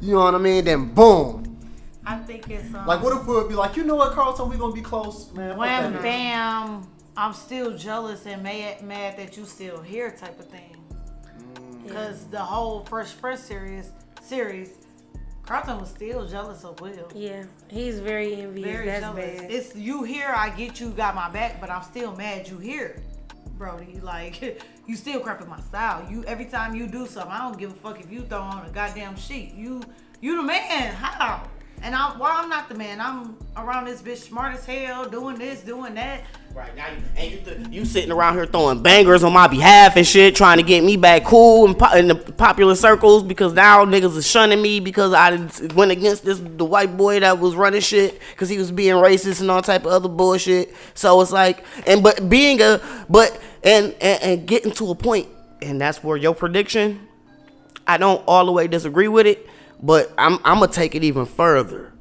You know what I mean? Then boom. I think it's um, Like, what if we'd be like, you know what, Carlton, we gonna be close, man. Fuck wham bam. I'm still jealous and mad, mad that you still here type of thing. Because the whole Fresh Prince series, series, Carlton was still jealous of Will. Yeah, he's very envious. Very That's jealous. bad. It's you here, I get you, got my back, but I'm still mad you here, Brody. Like you still crapping my style. You every time you do something, I don't give a fuck if you throw on a goddamn sheet. You you the man. How? And I'm well, I'm not the man. I'm around this bitch smart as hell, doing this, doing that. Right now, you, and you, th- you sitting around here throwing bangers on my behalf and shit, trying to get me back cool in, po- in the popular circles because now niggas is shunning me because I went against this the white boy that was running shit because he was being racist and all type of other bullshit. So it's like, and but being a but and and, and getting to a point, and that's where your prediction. I don't all the way disagree with it, but I'm I'm gonna take it even further.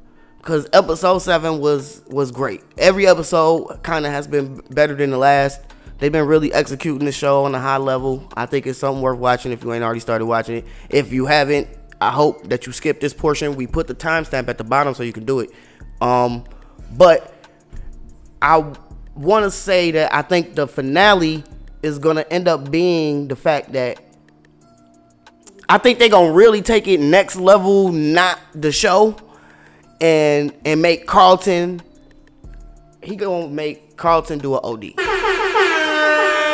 Cause episode seven was was great. Every episode kind of has been better than the last. They've been really executing the show on a high level. I think it's something worth watching if you ain't already started watching it. If you haven't, I hope that you skip this portion. We put the timestamp at the bottom so you can do it. Um, but I want to say that I think the finale is gonna end up being the fact that I think they're gonna really take it next level, not the show, and and make Carlton. He gonna make Carlton do an OD.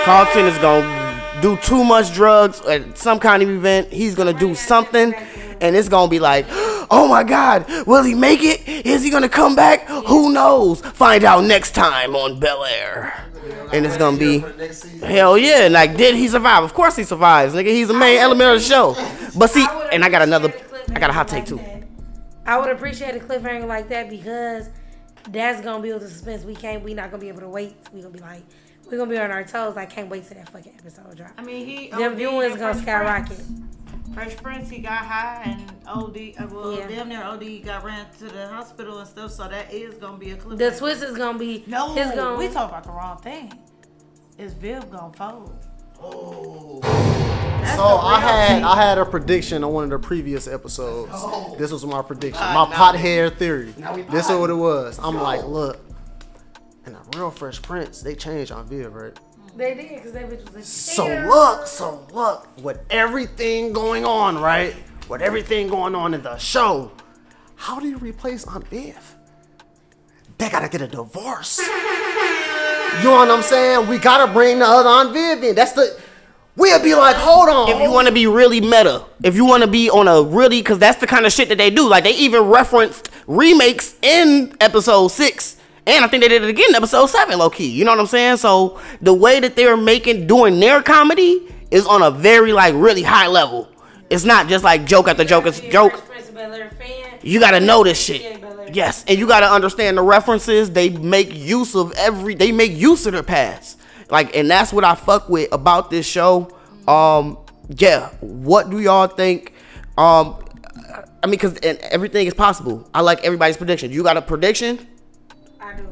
Carlton is gonna do too much drugs at some kind of event. He's gonna do something, and it's gonna be like, oh my God, will he make it? Is he gonna come back? Who knows? Find out next time on Bel Air. And it's gonna be hell yeah. Like, did he survive? Of course he survives, nigga. He's the main element of the show. But see, and I got another, I got a hot take, too. I would appreciate a cliffhanger like that because that's gonna build the suspense. We can't. We not gonna be able to wait. We gonna be like, we gonna be on our toes. I can't wait till that fucking episode drop. I mean, he Them viewings gonna Fresh skyrocket. Prince. Fresh Prince, he got high and OD. Uh, well, Yeah. damn near OD got ran to the hospital and stuff. So that is gonna be a clip. The twist is gonna be No, It's gonna, we talk about the wrong thing. Is Viv gonna fold? So I had tea. I had a prediction on one of the previous episodes. This was my prediction, Ah, my pot we- hair theory. This is what it was. I'm like, look, in a real Fresh Prince, they changed on Viv, right? They did because that bitch was a So look, so look, with everything going on, right? With everything going on in the show, how do you replace Aunt Viv? They gotta get a divorce. You know what I'm saying? We gotta bring the other Aunt Vivian. That's the. We'll be like, hold on. If you want to be really meta, if you want to be on a really, because that's the kind of shit that they do. Like they even referenced remakes in episode six, and I think they did it again in episode seven, low key. You know what I'm saying? So the way that they're making doing their comedy is on a very like really high level. It's not just like joke after joke. It's Be a joke. Fresh Prince of Bel-Air fan. You gotta know this shit. Yes, and you gotta understand the references. They make use of every. They make use of their past. Like, and that's what I fuck with about this show. Um, yeah. What do y'all think? Um, I mean, cause and everything is possible. I like everybody's prediction. You got a prediction? I do.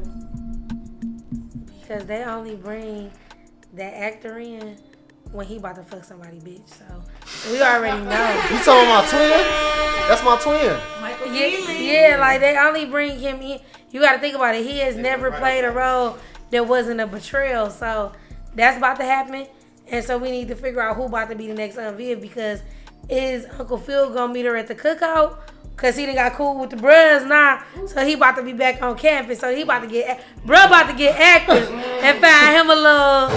Because they only bring that actor in when he about to fuck somebody, bitch. So we already know. You talking about my twin? That's my twin. Michael Yeah, Ealy. yeah, like they only bring him in. You got to think about it. He has never played a role that wasn't a betrayal. So that's about to happen. And so we need to figure out who about to be the next Aunt Viv because is Uncle Phil gonna meet her at the cookout? Cause he done got cool with the bros now, so he about to be back on campus. So he about to get, bro, about to get active and find him a little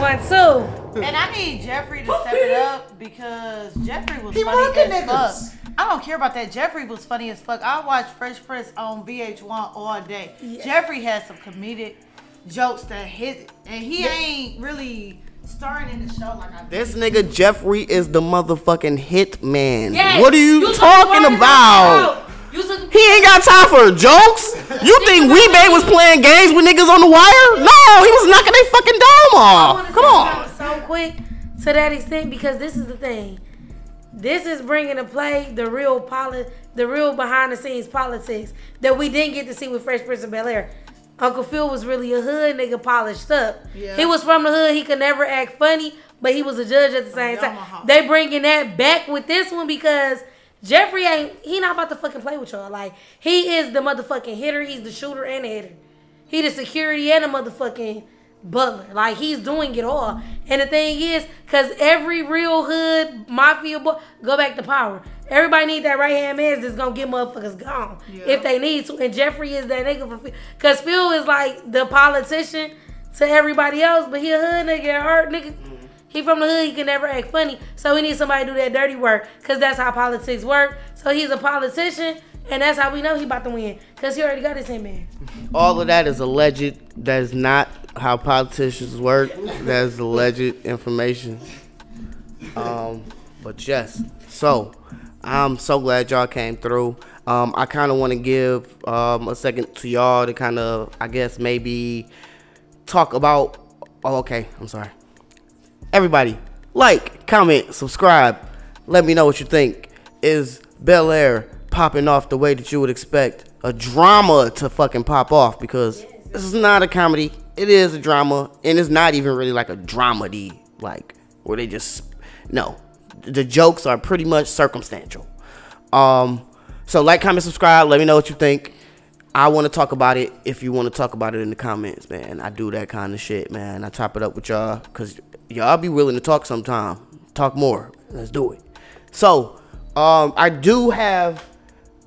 one too. And I need Jeffrey to step it up because Jeffrey was He funny as niggas. fuck. I don't care about that. Jeffrey was funny as fuck. I watched Fresh Prince on VH1 all day. Jeffrey had some comedic jokes that hit, and he ain't really starring in the show like I This nigga Jeffrey is the motherfucking hit man. Yes, what are you, took talking the about? Out. You took- He ain't got time for jokes. You think Wee-Bey was playing games with niggas on the wire? No, he was knocking their fucking dome off. Come on. So quick to that extent because this is the thing. This is bringing to play the real poli- the real behind the scenes politics that we didn't get to see with Fresh Prince of Bel Air. Uncle Phil was really a hood nigga, polished up. Yeah. He was from the hood. He could never act funny, but he was a judge at the same time. They bringing that back with this one because Jeffrey ain't he not about to fucking play with y'all. Like he is the motherfucking hitter. He's the shooter and the hitter. He the security and the motherfucking butler. Like he's doing it all. And the thing is, cause every real hood mafia boy go back to power. Everybody need that right hand man that's gonna get motherfuckers gone if they need to. And Jeffrey is that nigga for Phil. Cause Phil is like the politician to everybody else, but he a hood nigga, a hurt nigga. Mm. He from the hood, he can never act funny. So we need somebody to do that dirty work. Cause that's how politics work. So he's a politician, and that's how we know he about to win. Cause he already got his man. All of that is alleged. That is not how politicians work. That is alleged information. Um, but yes. So I'm so glad y'all came through. Um, I kind of want to give um, a second to y'all to kind of, I guess, maybe talk about. Oh, okay. I'm sorry. Everybody, like, comment, subscribe. Let me know what you think. Is Bel Air popping off the way that you would expect a drama to fucking pop off? Because this is not a comedy. It is a drama, and it's not even really like a dramedy, like where they just no. The jokes are pretty much circumstantial. Um, so like, comment, subscribe. Let me know what you think. I want to talk about it. If you want to talk about it in the comments, man, I do that kind of shit, man. I chop it up with y'all because y'all be willing to talk sometime. Talk more. Let's do it. So, um, I do have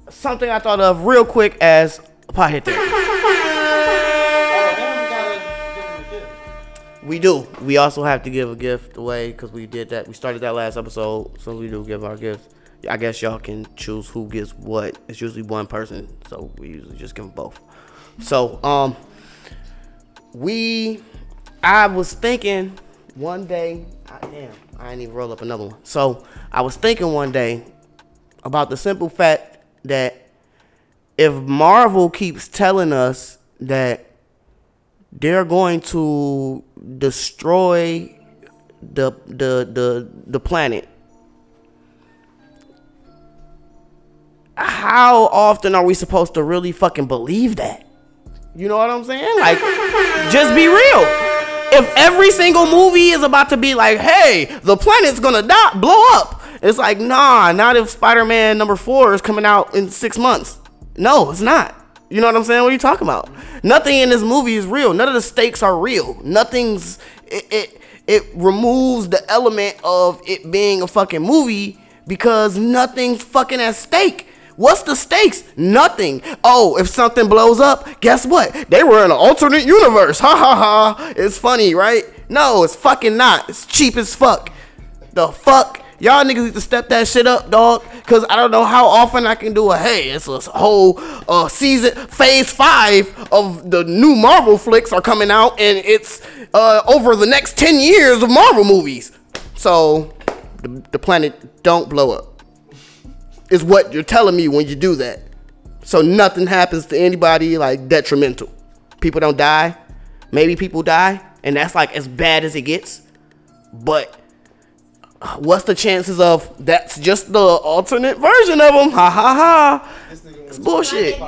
something I thought of real quick as a pothead theory. We do. We also have to give a gift away because we did that. We started that last episode, so we do give our gifts. I guess y'all can choose who gets what. It's usually one person, so we usually just give them both. So, um, we, I was thinking one day. ah, damn, I didn't even roll up another one. So I was thinking one day. about the simple fact that if Marvel keeps telling us that they're going to destroy the the the the planet how often are we supposed to really fucking believe that? You know what i'm saying? Like just be real. If every single movie is about to be like hey the planet's gonna die blow up. It's like nah not if spider-man number four is coming out in six months. No it's not. You know what i'm saying? What are you talking about? Nothing in this movie is real. None of the stakes are real. Nothing's it, it it removes the element of it being a fucking movie because nothing's fucking at stake. What's the stakes? Nothing. Oh, if something blows up, guess what? They were in an alternate universe. Ha ha ha. It's funny, right? No, it's fucking not. It's cheap as fuck. The fuck? Y'all niggas need to step that shit up, dog. Cause I don't know how often I can do a hey, it's a whole uh season phase five of the new Marvel flicks are coming out and it's uh over the next ten years of Marvel movies. So the, the planet don't blow up. Is what you're telling me when you do that. So nothing happens to anybody like detrimental. People don't die. Maybe people die, and that's like as bad as it gets. But what's the chances of that's just the alternate version of them? Ha ha ha. It's bullshit.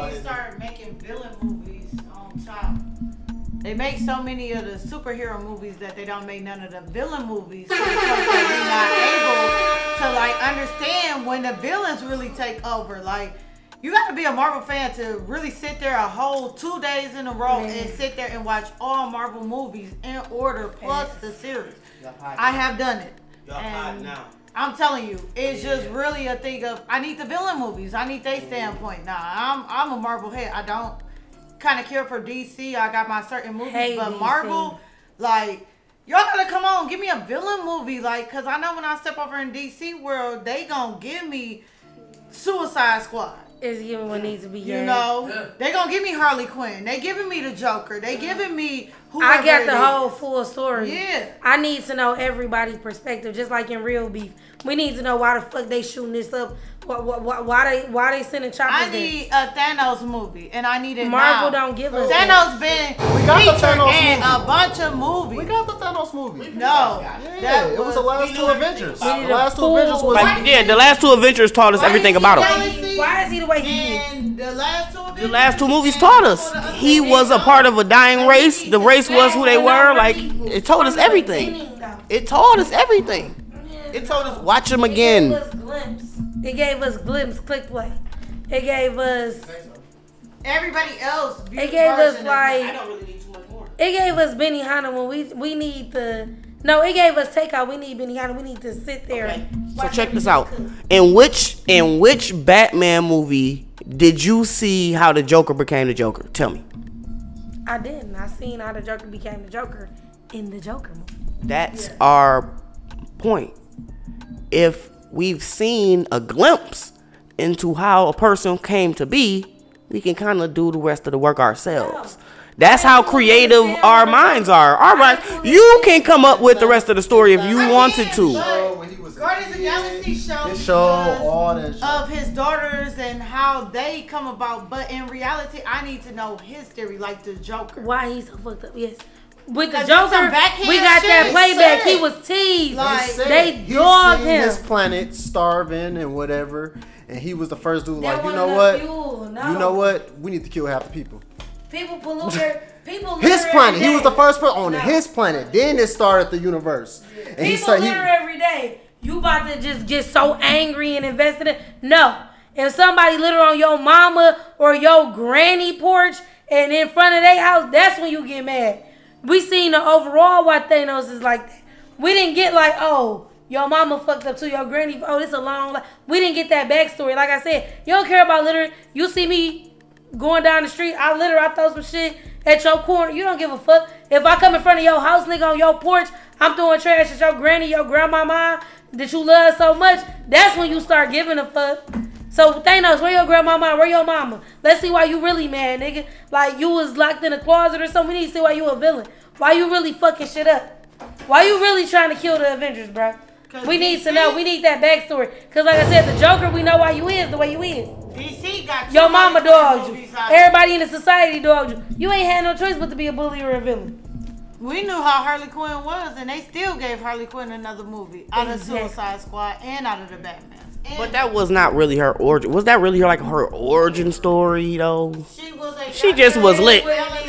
They make so many of the superhero movies that they don't make none of the villain movies because they're not able to like understand when the villains really take over. Like you got to be a Marvel fan to really sit there a whole two days in a row and sit there and watch all Marvel movies in order plus the series. I have done it. And I'm telling you, it's just really a thing of I need the villain movies. I need their standpoint. Nah, I'm I'm a Marvel head. I don't kind of care for DC. I got my certain movies, Hate but DC. Marvel, like y'all gotta come on, give me a villain movie, like, cause I know when I step over in DC world, they gonna give me Suicide Squad. It's giving what needs to be You given. know, they gonna give me Harley Quinn. They giving me the Joker. They giving me. Who I got the whole full story. Yeah. I need to know everybody's perspective, just like in real beef. We need to know why the fuck they shooting this up. Why, why, why they why they sending choppers I there. need a Thanos movie, and I need it Marvel now. don't give us Thanos been We got the featured Thanos in movie. a bunch of movies. We got the Thanos movie. no, Yeah, that it was the last two Avengers. The last two full- Avengers was Like, yeah, the last two Avengers taught us Why everything about him. Why is he the way he is? The last two Avengers The last two movies taught us. He was a part of a dying race. The race was who they were. Like, it told us everything. It told us everything. It told us, watch him It gave again. Us glimpse. It gave us glimpse. Click play. It gave us. Everybody else. It gave us version like. him. don't really need too much more. It gave us Benihana when we we need the. No, it gave us takeout. We need Benihana. We need to sit there. and So check this out. cook. In which in which Batman movie did you see how the Joker became the Joker? Tell me. I didn't. I seen how the Joker became the Joker in the Joker movie. That's our point. If we've seen a glimpse into how a person came to be, we can kind of do the rest of the work ourselves. That's how creative our minds are. All right, you can come up with the rest of the story if you wanted to. when he was a Guardians of the Galaxy show His show, all that shit. of his daughters and how they come about. But in reality, I need to know his theory, like the Joker. Why he's so fucked up? Yes. With the 'Cause it's some Joker, backhand we got that playback. He was teased. Like- They said they dogged him. his planet starving and whatever, and he was the first dude. That Like, you know what? fuel, no. You know what? We need to kill half the people. People pollute their people. His planet. every He was the first person on No. his planet. Then it started the universe, and he People started. He, litter every day. You about to just get so angry and invested in? No. If somebody litter on your mama or your granny porch and in front of their house, that's when you get mad. We seen the overall why Thanos is like that. We didn't get like, oh, your mama fucked up to your granny. Oh, this a long life. We didn't get that backstory. Like I said, you don't care about litter. You see me going down the street, I litter, I throw some shit at your corner. You don't give a fuck. If I come in front of your house, nigga, on your porch, I'm throwing trash at your granny, your grandmama that you love so much. That's when you start giving a fuck. So Thanos, where your grandmama? Where your mama? Let's see why you really mad, nigga. Like you was locked in a closet or something. We need to see why you a villain. Why you really fucking shit up? Why you really trying to kill the Avengers, bro? We need to know. We need that backstory. Cause like I said, the Joker, we know why you is the way you is. DC got Your mama dogged you. Everybody in the society dogged you. You ain't had no choice but to be a bully or a villain. We knew how Harley Quinn was, and they still gave Harley Quinn another movie out of Suicide Squad and out of the Batman. And But that was not really her origin. Was that really her like her origin story though? she was a She just was lit.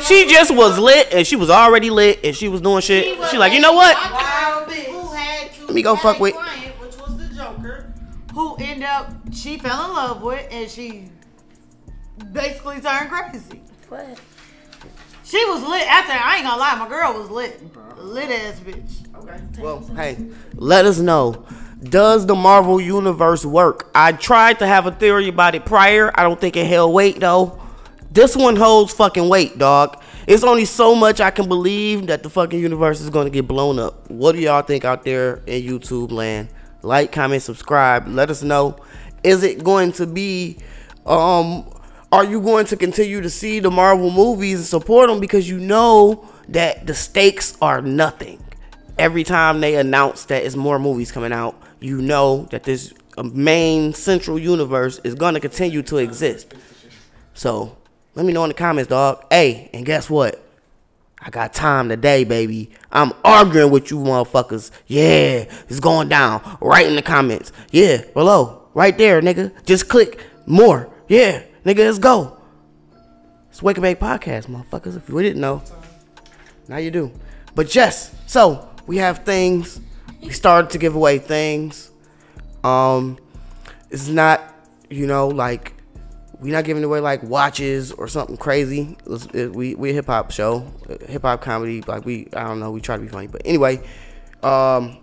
She just was lit, and she was already lit, and she was doing shit. She like, you know what? Wild bitch who had to Let me go fuck with- client, which was the Joker, who end up she fell in love with, and she basically turned crazy. What? She was lit after. I ain't gonna lie, my girl was lit, lit ass bitch. Okay. Well, hey, let us know. Does the Marvel Universe work? I tried to have a theory about it prior. I don't think it held weight though. This one holds fucking weight, dog. It's only so much I can believe that the fucking universe is gonna get blown up. What do y'all think out there in YouTube land? Like, comment, subscribe. Let us know. Is it going to be um are you going to continue to see the Marvel movies and support them because you know that the stakes are nothing? Every time they announce that it's more movies coming out, you know that this uh, main central universe is going to continue to exist. So, let me know in the comments, dog. Hey, and guess what? I got time today, baby. I'm arguing with you motherfuckers. Yeah, it's going down. Right in the comments. Yeah, below. Right there, nigga. Just click more. Yeah, nigga, let's go. It's Wake and Bake Podcast, motherfuckers. If you didn't know, now you do. But yes, so we have things. We started to give away things. Um, it's not, you know, like we're not giving away like watches or something crazy. It's- it- we we a hip hop show, hip hop comedy. Like we, I don't know, we try to be funny. But anyway, um,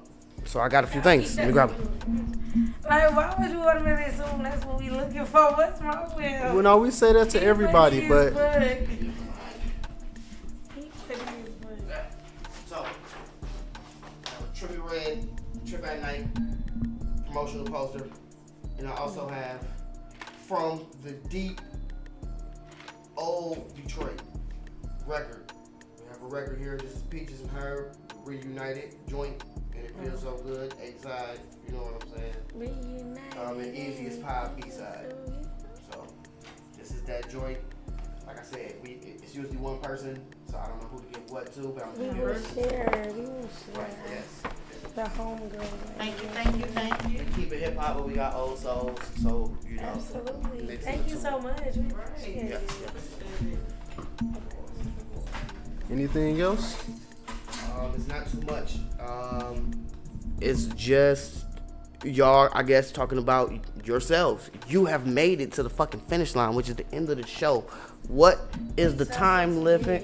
so I got a few things. Let me grab them. Like, why would you automatically assume that's what we looking for? What's wrong with him? Well, no, we say that to everybody, but Trip at Night, promotional poster, and I also have from the deep old Detroit record. We have a record here. This is Peaches and Herb reunited joint, and it feels so good. A side, you know what I'm saying? Um, and Easy as Pie B side. So this is that joint. Like I said, we it's usually one person, so I don't know who to give what to, but I'm We gonna will give share. We will Right, share. yes. The homegirl. Thank you, thank you, thank you. And keep it hip hop, but we got old souls, so you know. Absolutely. Thank you so much. We appreciate Yes, it. yes. anything else? Um, it's not too much. Um, it's just y'all, I guess, talking about yourselves. You have made it to the fucking finish line, which is the end of the show. What is the time limit?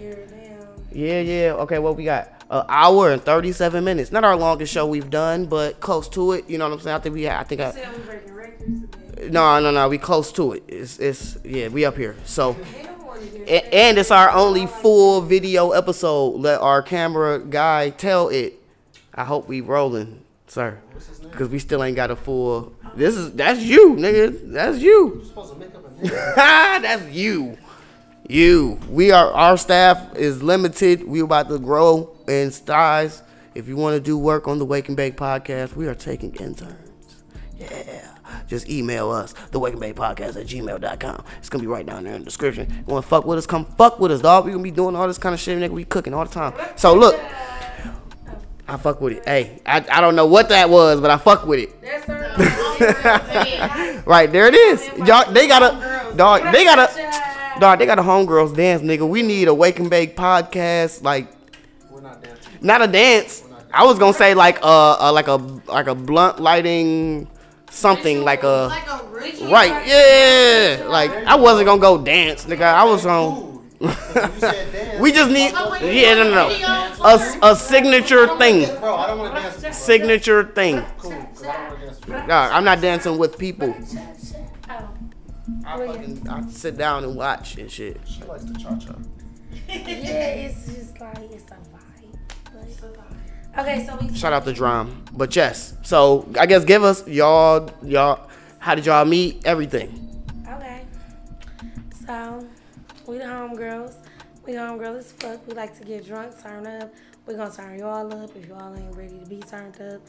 Here now. Yeah, yeah. Okay, what we got? An hour and thirty-seven minutes. Not our longest show we've done, but close to it. You know what I'm saying? I think we. I think I. Say breaking records. No, no, no. We close to it. It's, it's. Yeah, we up here. So. Ain't no more to do. A- and it's our only full video episode. Let our camera guy tell it. I hope we rolling, sir, because we still ain't got a full. This is that's you, nigga. That's you. supposed to make up a name. that's you. You. We are our staff is limited. We about to grow in size. If you want to do work on the Wake and Bake podcast, we are taking interns. Yeah. Just email us, the Wake and Bake Podcast at gmail.com. It's gonna be right down there in the description. You wanna fuck with us, come fuck with us, dog. We gonna be doing all this kind of shit, nigga. We cooking all the time. So look, I fuck with it. Hey, I, I don't know what that was, but I fuck with it. Right, there it is. Y'all they got a dog, they got a dog, they got a homegirls dance, nigga. We need a Wake and Bake podcast, like We're not dancing. not a dance. I was gonna say like uh, uh like a like a blunt lighting something like a Like a ritual. right yeah like I wasn't gonna go dance nigga I was on You we just need yeah no no no a, s- a signature thing Bro, I don't want to dance with signature thing Cool, 'cause I don't want to dance with you. Nah, I'm not dancing with people Oh. I fucking I sit down and watch and shit She likes the cha-cha. Yeah, it's just like it's a vibe. Like- Okay, so we shout out to Drum but yes so I guess give us y'all y'all how did y'all meet everything Okay. So we the homegirls. We homegirl as fuck. We like to get drunk, turn up. We gonna turn y'all up. If y'all ain't ready to be turned up,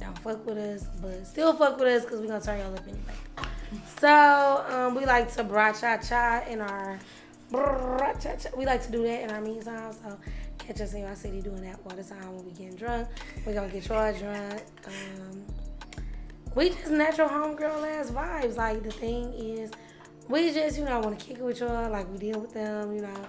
don't fuck with us. But still fuck with us because we gonna turn y'all up anyway. So um, we like to bra cha cha in our bra cha cha. We like to do that in our mean time. So catch us in our city doing that all the time when we getting drunk. We gonna get y'all drunk. Um, we just natural homegirl ass vibes. Like the thing is, we just you know want to kick it with y'all like we deal with them. You know.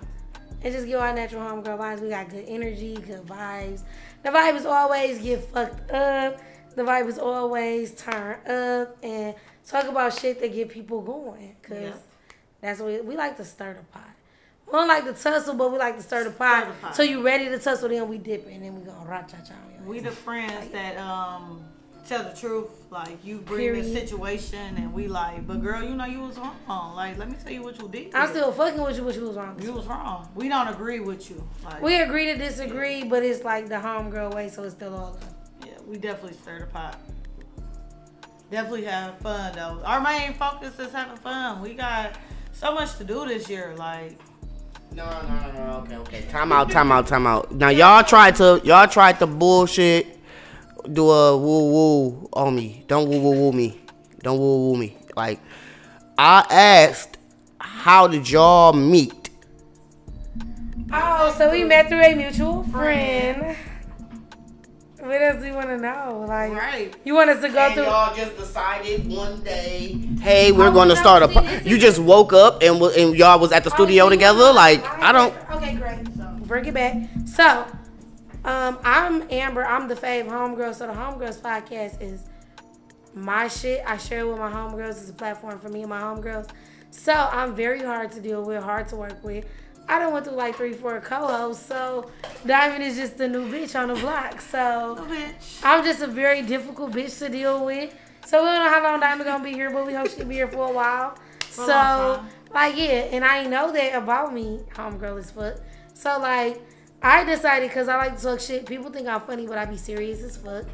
And just give our natural homegirl vibes. We got good energy, good vibes. The vibe is always get fucked up. The vibe is always turn up and talk about shit that get people going. Cause Yeah. that's what we, we like to stir the pot. We don't like to tussle, but we like to stir the pot. the pot. So you ready to tussle, then we dip it, and then we gonna rock cha cha. We the friends that um tell the truth. Like you bring Period. the situation, and we like, but girl, you know you was wrong. Like let me tell you what you did. I'm still fucking with you, but you was wrong. You was wrong. We don't agree with you. Like We agree to disagree, but it's like the homegirl way, so it's still all love. yeah, we definitely stir the pot. Definitely have fun though. Our main focus is having fun. We got so much to do this year. Like No, no, no, no. Okay, okay. Time out, time out, time out. Now y'all tried to y'all tried to bullshit, do a woo woo on me. Don't woo woo woo me. Don't woo woo me. Like I asked, how did y'all meet? Oh, so we met through a mutual friend. What else do you want to know? Like, right. you want us to go And through? y'all just decided one day, hey, we're Oh, going to no, start a. po- You is- just woke up and wa- and y'all was at the studio Oh, so you together. want- Like Alright, I don't. Okay, great. So bring it back. So, um, I'm Amber. I'm the fave homegirl. So the homegirls podcast is my shit. I share it with my homegirls. It's a platform for me and my homegirls. So I'm very hard to deal with, hard to work with. I done went through like three, four co-hosts. So Diamond is just the new bitch on the block. So Bitch. I'm just a very difficult bitch to deal with. So we don't know how long Diamond gonna be here, but we hope she'll be here for a while. a so time. like yeah, and I ain't know that about me, homegirl as fuck. So like I decided because I like to talk shit. People think I'm funny, but I be serious as fuck.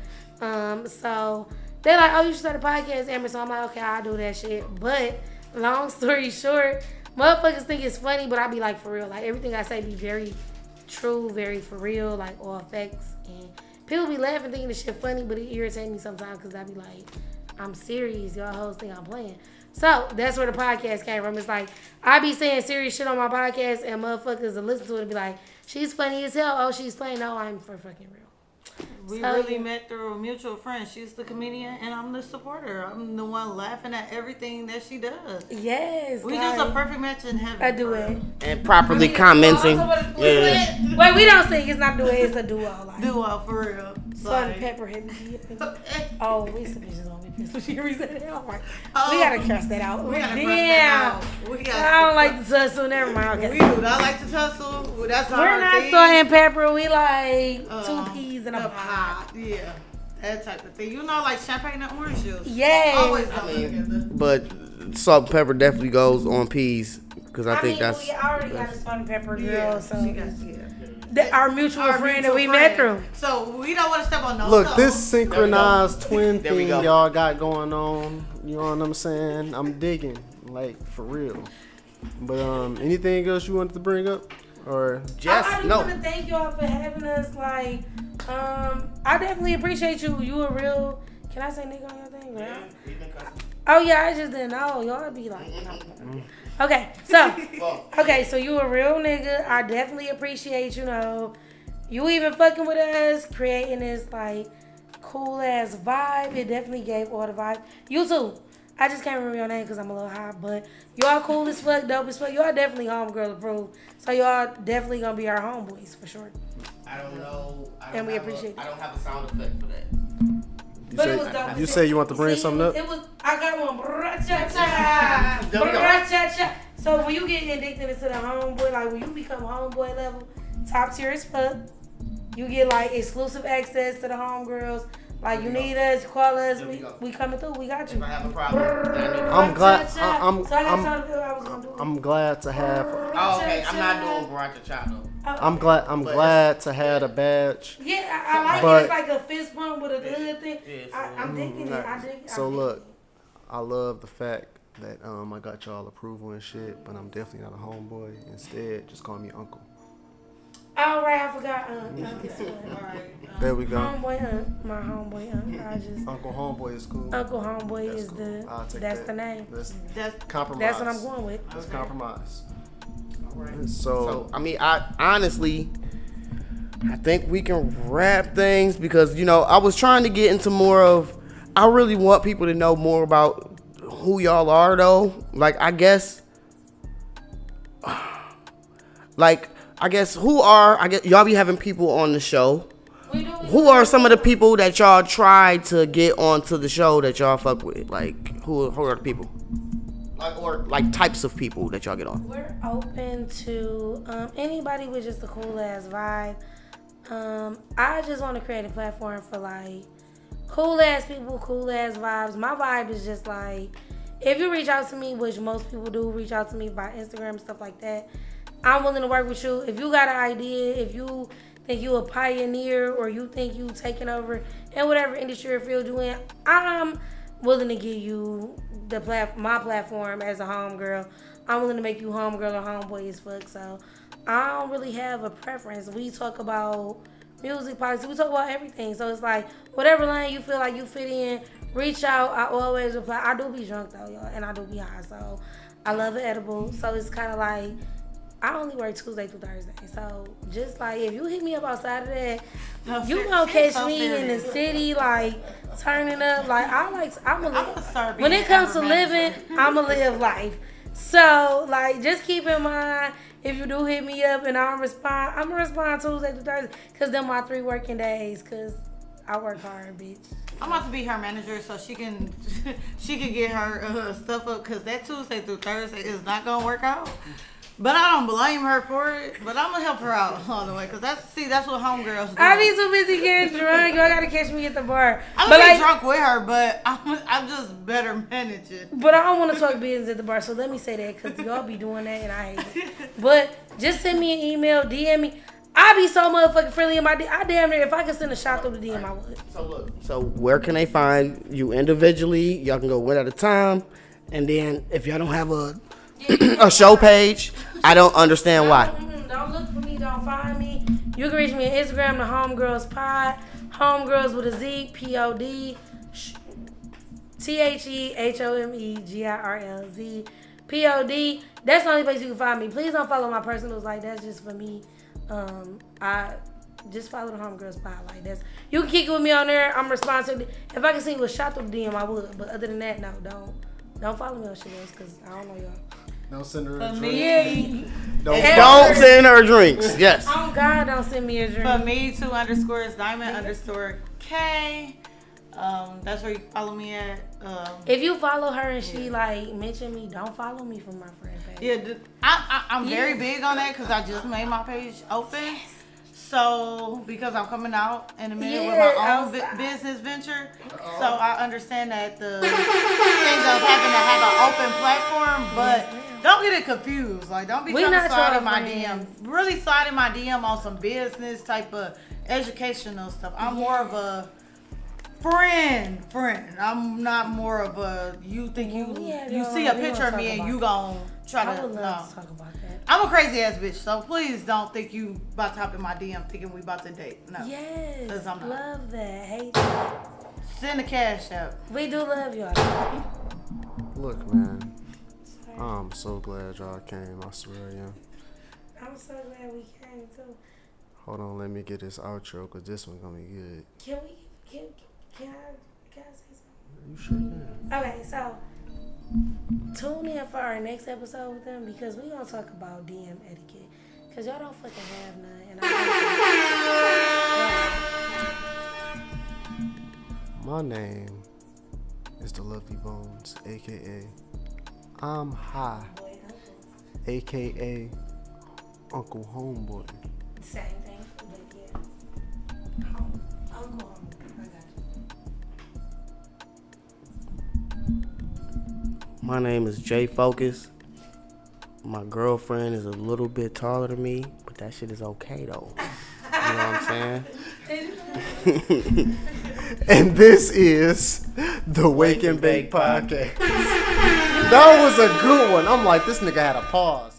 Um, so they're like, oh, you should start a podcast, Amber. So I'm like, okay, I'll do that shit. But long story short, motherfuckers think it's funny, but I be like for real. Like everything I say be very true, very for real, like all facts. And people be laughing thinking the shit funny, but it irritates me sometimes because I be like, I'm serious. Y'all hoes think I'm playing. So that's where the podcast came from. It's like I be saying serious shit on my podcast, and motherfuckers that listen to it and be like, "She's funny as hell." Oh, she's playing. No, I'm for fucking real. We So, really met through a mutual friend. She's the comedian, and I'm the supporter. I'm the one laughing at everything that she does. Yes, We like, just a perfect match in heaven. I do for it. real. And properly Oh, commenting. Yeah. Wait, we don't sing. It's not duet. It's a duo. Like Duo for real. salt and Like- pepper heavy. Oh, we some bitches gonna be pissed when she hears that. Oh my. Oh. we gotta curse that out. We gotta Damn. that out. We got. I don't like the tussle. Never mind. We do not like to tussle. That's We're not thing. salt and pepper. We like Um, two peas in a a pot. pot. Yeah. That type of thing. You know, like champagne and orange juice. Yeah. Always go I mean, together. But salt and pepper definitely goes on peas because I, I, think mean, that's. we already got a salt and pepper girl, Yeah, so she got, yeah. the, our mutual Our friend mutual that we met through. So we don't want to step on no Look, toes. this synchronized twin thing go. y'all got going on, you know what I'm saying? I'm digging, like for real. But um, anything else you wanted to bring up, or Just I, I just no. want to thank y'all for having us. Like, um, I definitely appreciate you. You a real. Can I say nigga on your thing? girl? Oh yeah, I just didn't know. Y'all be like, okay, so okay, so you a real nigga. I definitely appreciate you know you even fucking with us, creating this like cool ass vibe. It definitely gave all the vibe. You too. I just can't remember your name because I'm a little high, but y'all cool as fuck, dope as fuck. Y'all definitely homegirl approved. So y'all definitely gonna be our homeboys for sure. I don't know. I don't And we have a- appreciate I don't have a sound effect for that. you But say it was dope. you say you want to bring See, something up? It was I got one. Bra-cha-cha. There we go. Bra-cha-cha. So when you get addicted into the homeboy, like when you become homeboy level, top tier as fuck, you get like exclusive access to the homegirls. Like you need us, call us. We We, we coming through. We got you. If I have a problem, then I need to- I'm glad- I- I'm- So I I'm, I was gonna do. I'm glad to have. Oh, okay. I'm not doing Baracha Chado. I'm glad. I'm But glad to have a badge. Yeah, I, I like But- it. It's like a fist bump with a hood thing. Yeah, so- I, I'm digging it. I dig. I So dig look, it. I love the fact that um I got y'all approval and shit, but I'm definitely not a homeboy. Instead, just call me uncle. All right, I forgot. Um, Uncle Slim. Alright. There we go. Homeboy, Unc. My homeboy, Unc. I just Uncle Homeboy is cool. Uncle Homeboy That's is cool. the I'll take that's that. the name. That's That's compromise. That's what I'm going with. That's compromise. So, So I mean, I honestly, I think we can wrap things because you know I was trying to get into more of. I really want people to know more about who y'all are, though. Like I guess, like I guess who are I guess y'all be having people on the show. Who are some of the people that y'all tried to get onto the show that y'all fuck with? Like who who are the people? Like or like types of people that y'all get on? We're open to um, anybody with just a cool ass vibe. Um, I just want to create a platform for like cool ass people, cool ass vibes. My vibe is just like if you reach out to me, which most people do, reach out to me by Instagram stuff like that. I'm willing to work with you. If you got an idea, if you think you a pioneer or you think you taking over in whatever industry or field you in, I'm willing to give you the plat- my platform as a homegirl. I'm willing to make you homegirl or homeboy as fuck. So I don't really have a preference. We talk about music, politics. We talk about everything. So it's like whatever lane you feel like you fit in, reach out. I always reply. I do be drunk though, y'all, and I do be high. So I love an edible. So it's kind of like I only work Tuesday through Thursday. So just like if you hit me up outside of that, No, you gonna catch so me in the city like turning up. Like I like I'm a start when it comes to living. I'ma live life. So like just keep in mind if you do hit me up and I don't respond, I'm gonna respond Tuesday to Thursday because them my three working days. Cause I work hard, bitch. I'm about to be her manager so she can she can get her uh, stuff up because that Tuesday through Thursday is not gonna work out. But I don't blame her for it. But I'm gonna help her out all the way because that's see that's what homegirls do. I be so busy getting drunk. Y'all gotta catch me at the bar. I'm but like, be drunk with her, but I'm I'm just better managing. But I don't want to talk business at the bar, so let me say that because y'all be doing that and I hate it. But just send me an email, DM me. I be so motherfucking friendly in my D. I damn near if I could send a shot through the DM, I would. So look. So where can they find you individually? Y'all can go one at a time, and then if y'all don't have a a show page, I don't understand why. Don't look for me. Don't find me. You can reach me on Instagram, the Homegirlz Pod. Homegirls with a Z, P O D, T H E H O M E G I R L Z, P O D. That's the only place you can find me. Please don't follow my personals. Like that's just for me. Um, I just follow the Homegirlz Pod. Like that's you can kick it with me on there. I'm responsive. If I can see you a shot through the DM, I would. But other than that, no, don't. Don't follow me on shit else because I don't know y'all. Don't send her a For drink. me, Don't Don't send her drinks. Yes. Oh God, don't send me a drink. for me two underscores diamond underscore K. Um, that's where you follow me at. Um, If you follow her and she like mention me, don't follow me from my friend page. Yeah, th- I, I, I'm very big on that because I just made my page open. So, because I'm coming out in a minute with my own bu- outside. business venture, so I understand that the thing of having to have an open platform, but don't get it confused. Like, don't be We trying to slide in my. DM. Really slide in my DM on some business type of educational stuff. I'm more of a friend, friend. I'm not more of a you think you oh, Yeah, you see a picture of me and you that. gon' try I to would no. to talk about that. I'm a crazy ass bitch, so please don't think you about to hop in my DM thinking we about to date. No. Yes, 'Cause I'm not. love that. Hate that. Send the cash out. We do love y'all. Look, man. I'm so glad y'all came. I swear, yeah. I'm so glad we came too. Hold on, let me get this outro because this one's gonna be good. Can we? Can can I? Can I say something? You sure can. Okay, so tune in for our next episode with them because we're gonna talk about DM etiquette. Cause y'all don't fucking have none, and I. My name is the Lovely Bones, aka I'm High, Boy, aka Uncle Homeboy. Same thing, but yeah. Home. My name is J Focuz. My girlfriend is a little bit taller than me, but that shit is okay though. You know what I'm saying? And this is the Wake and Bake Podcast. that was a good one. I'm like, this nigga had a pause.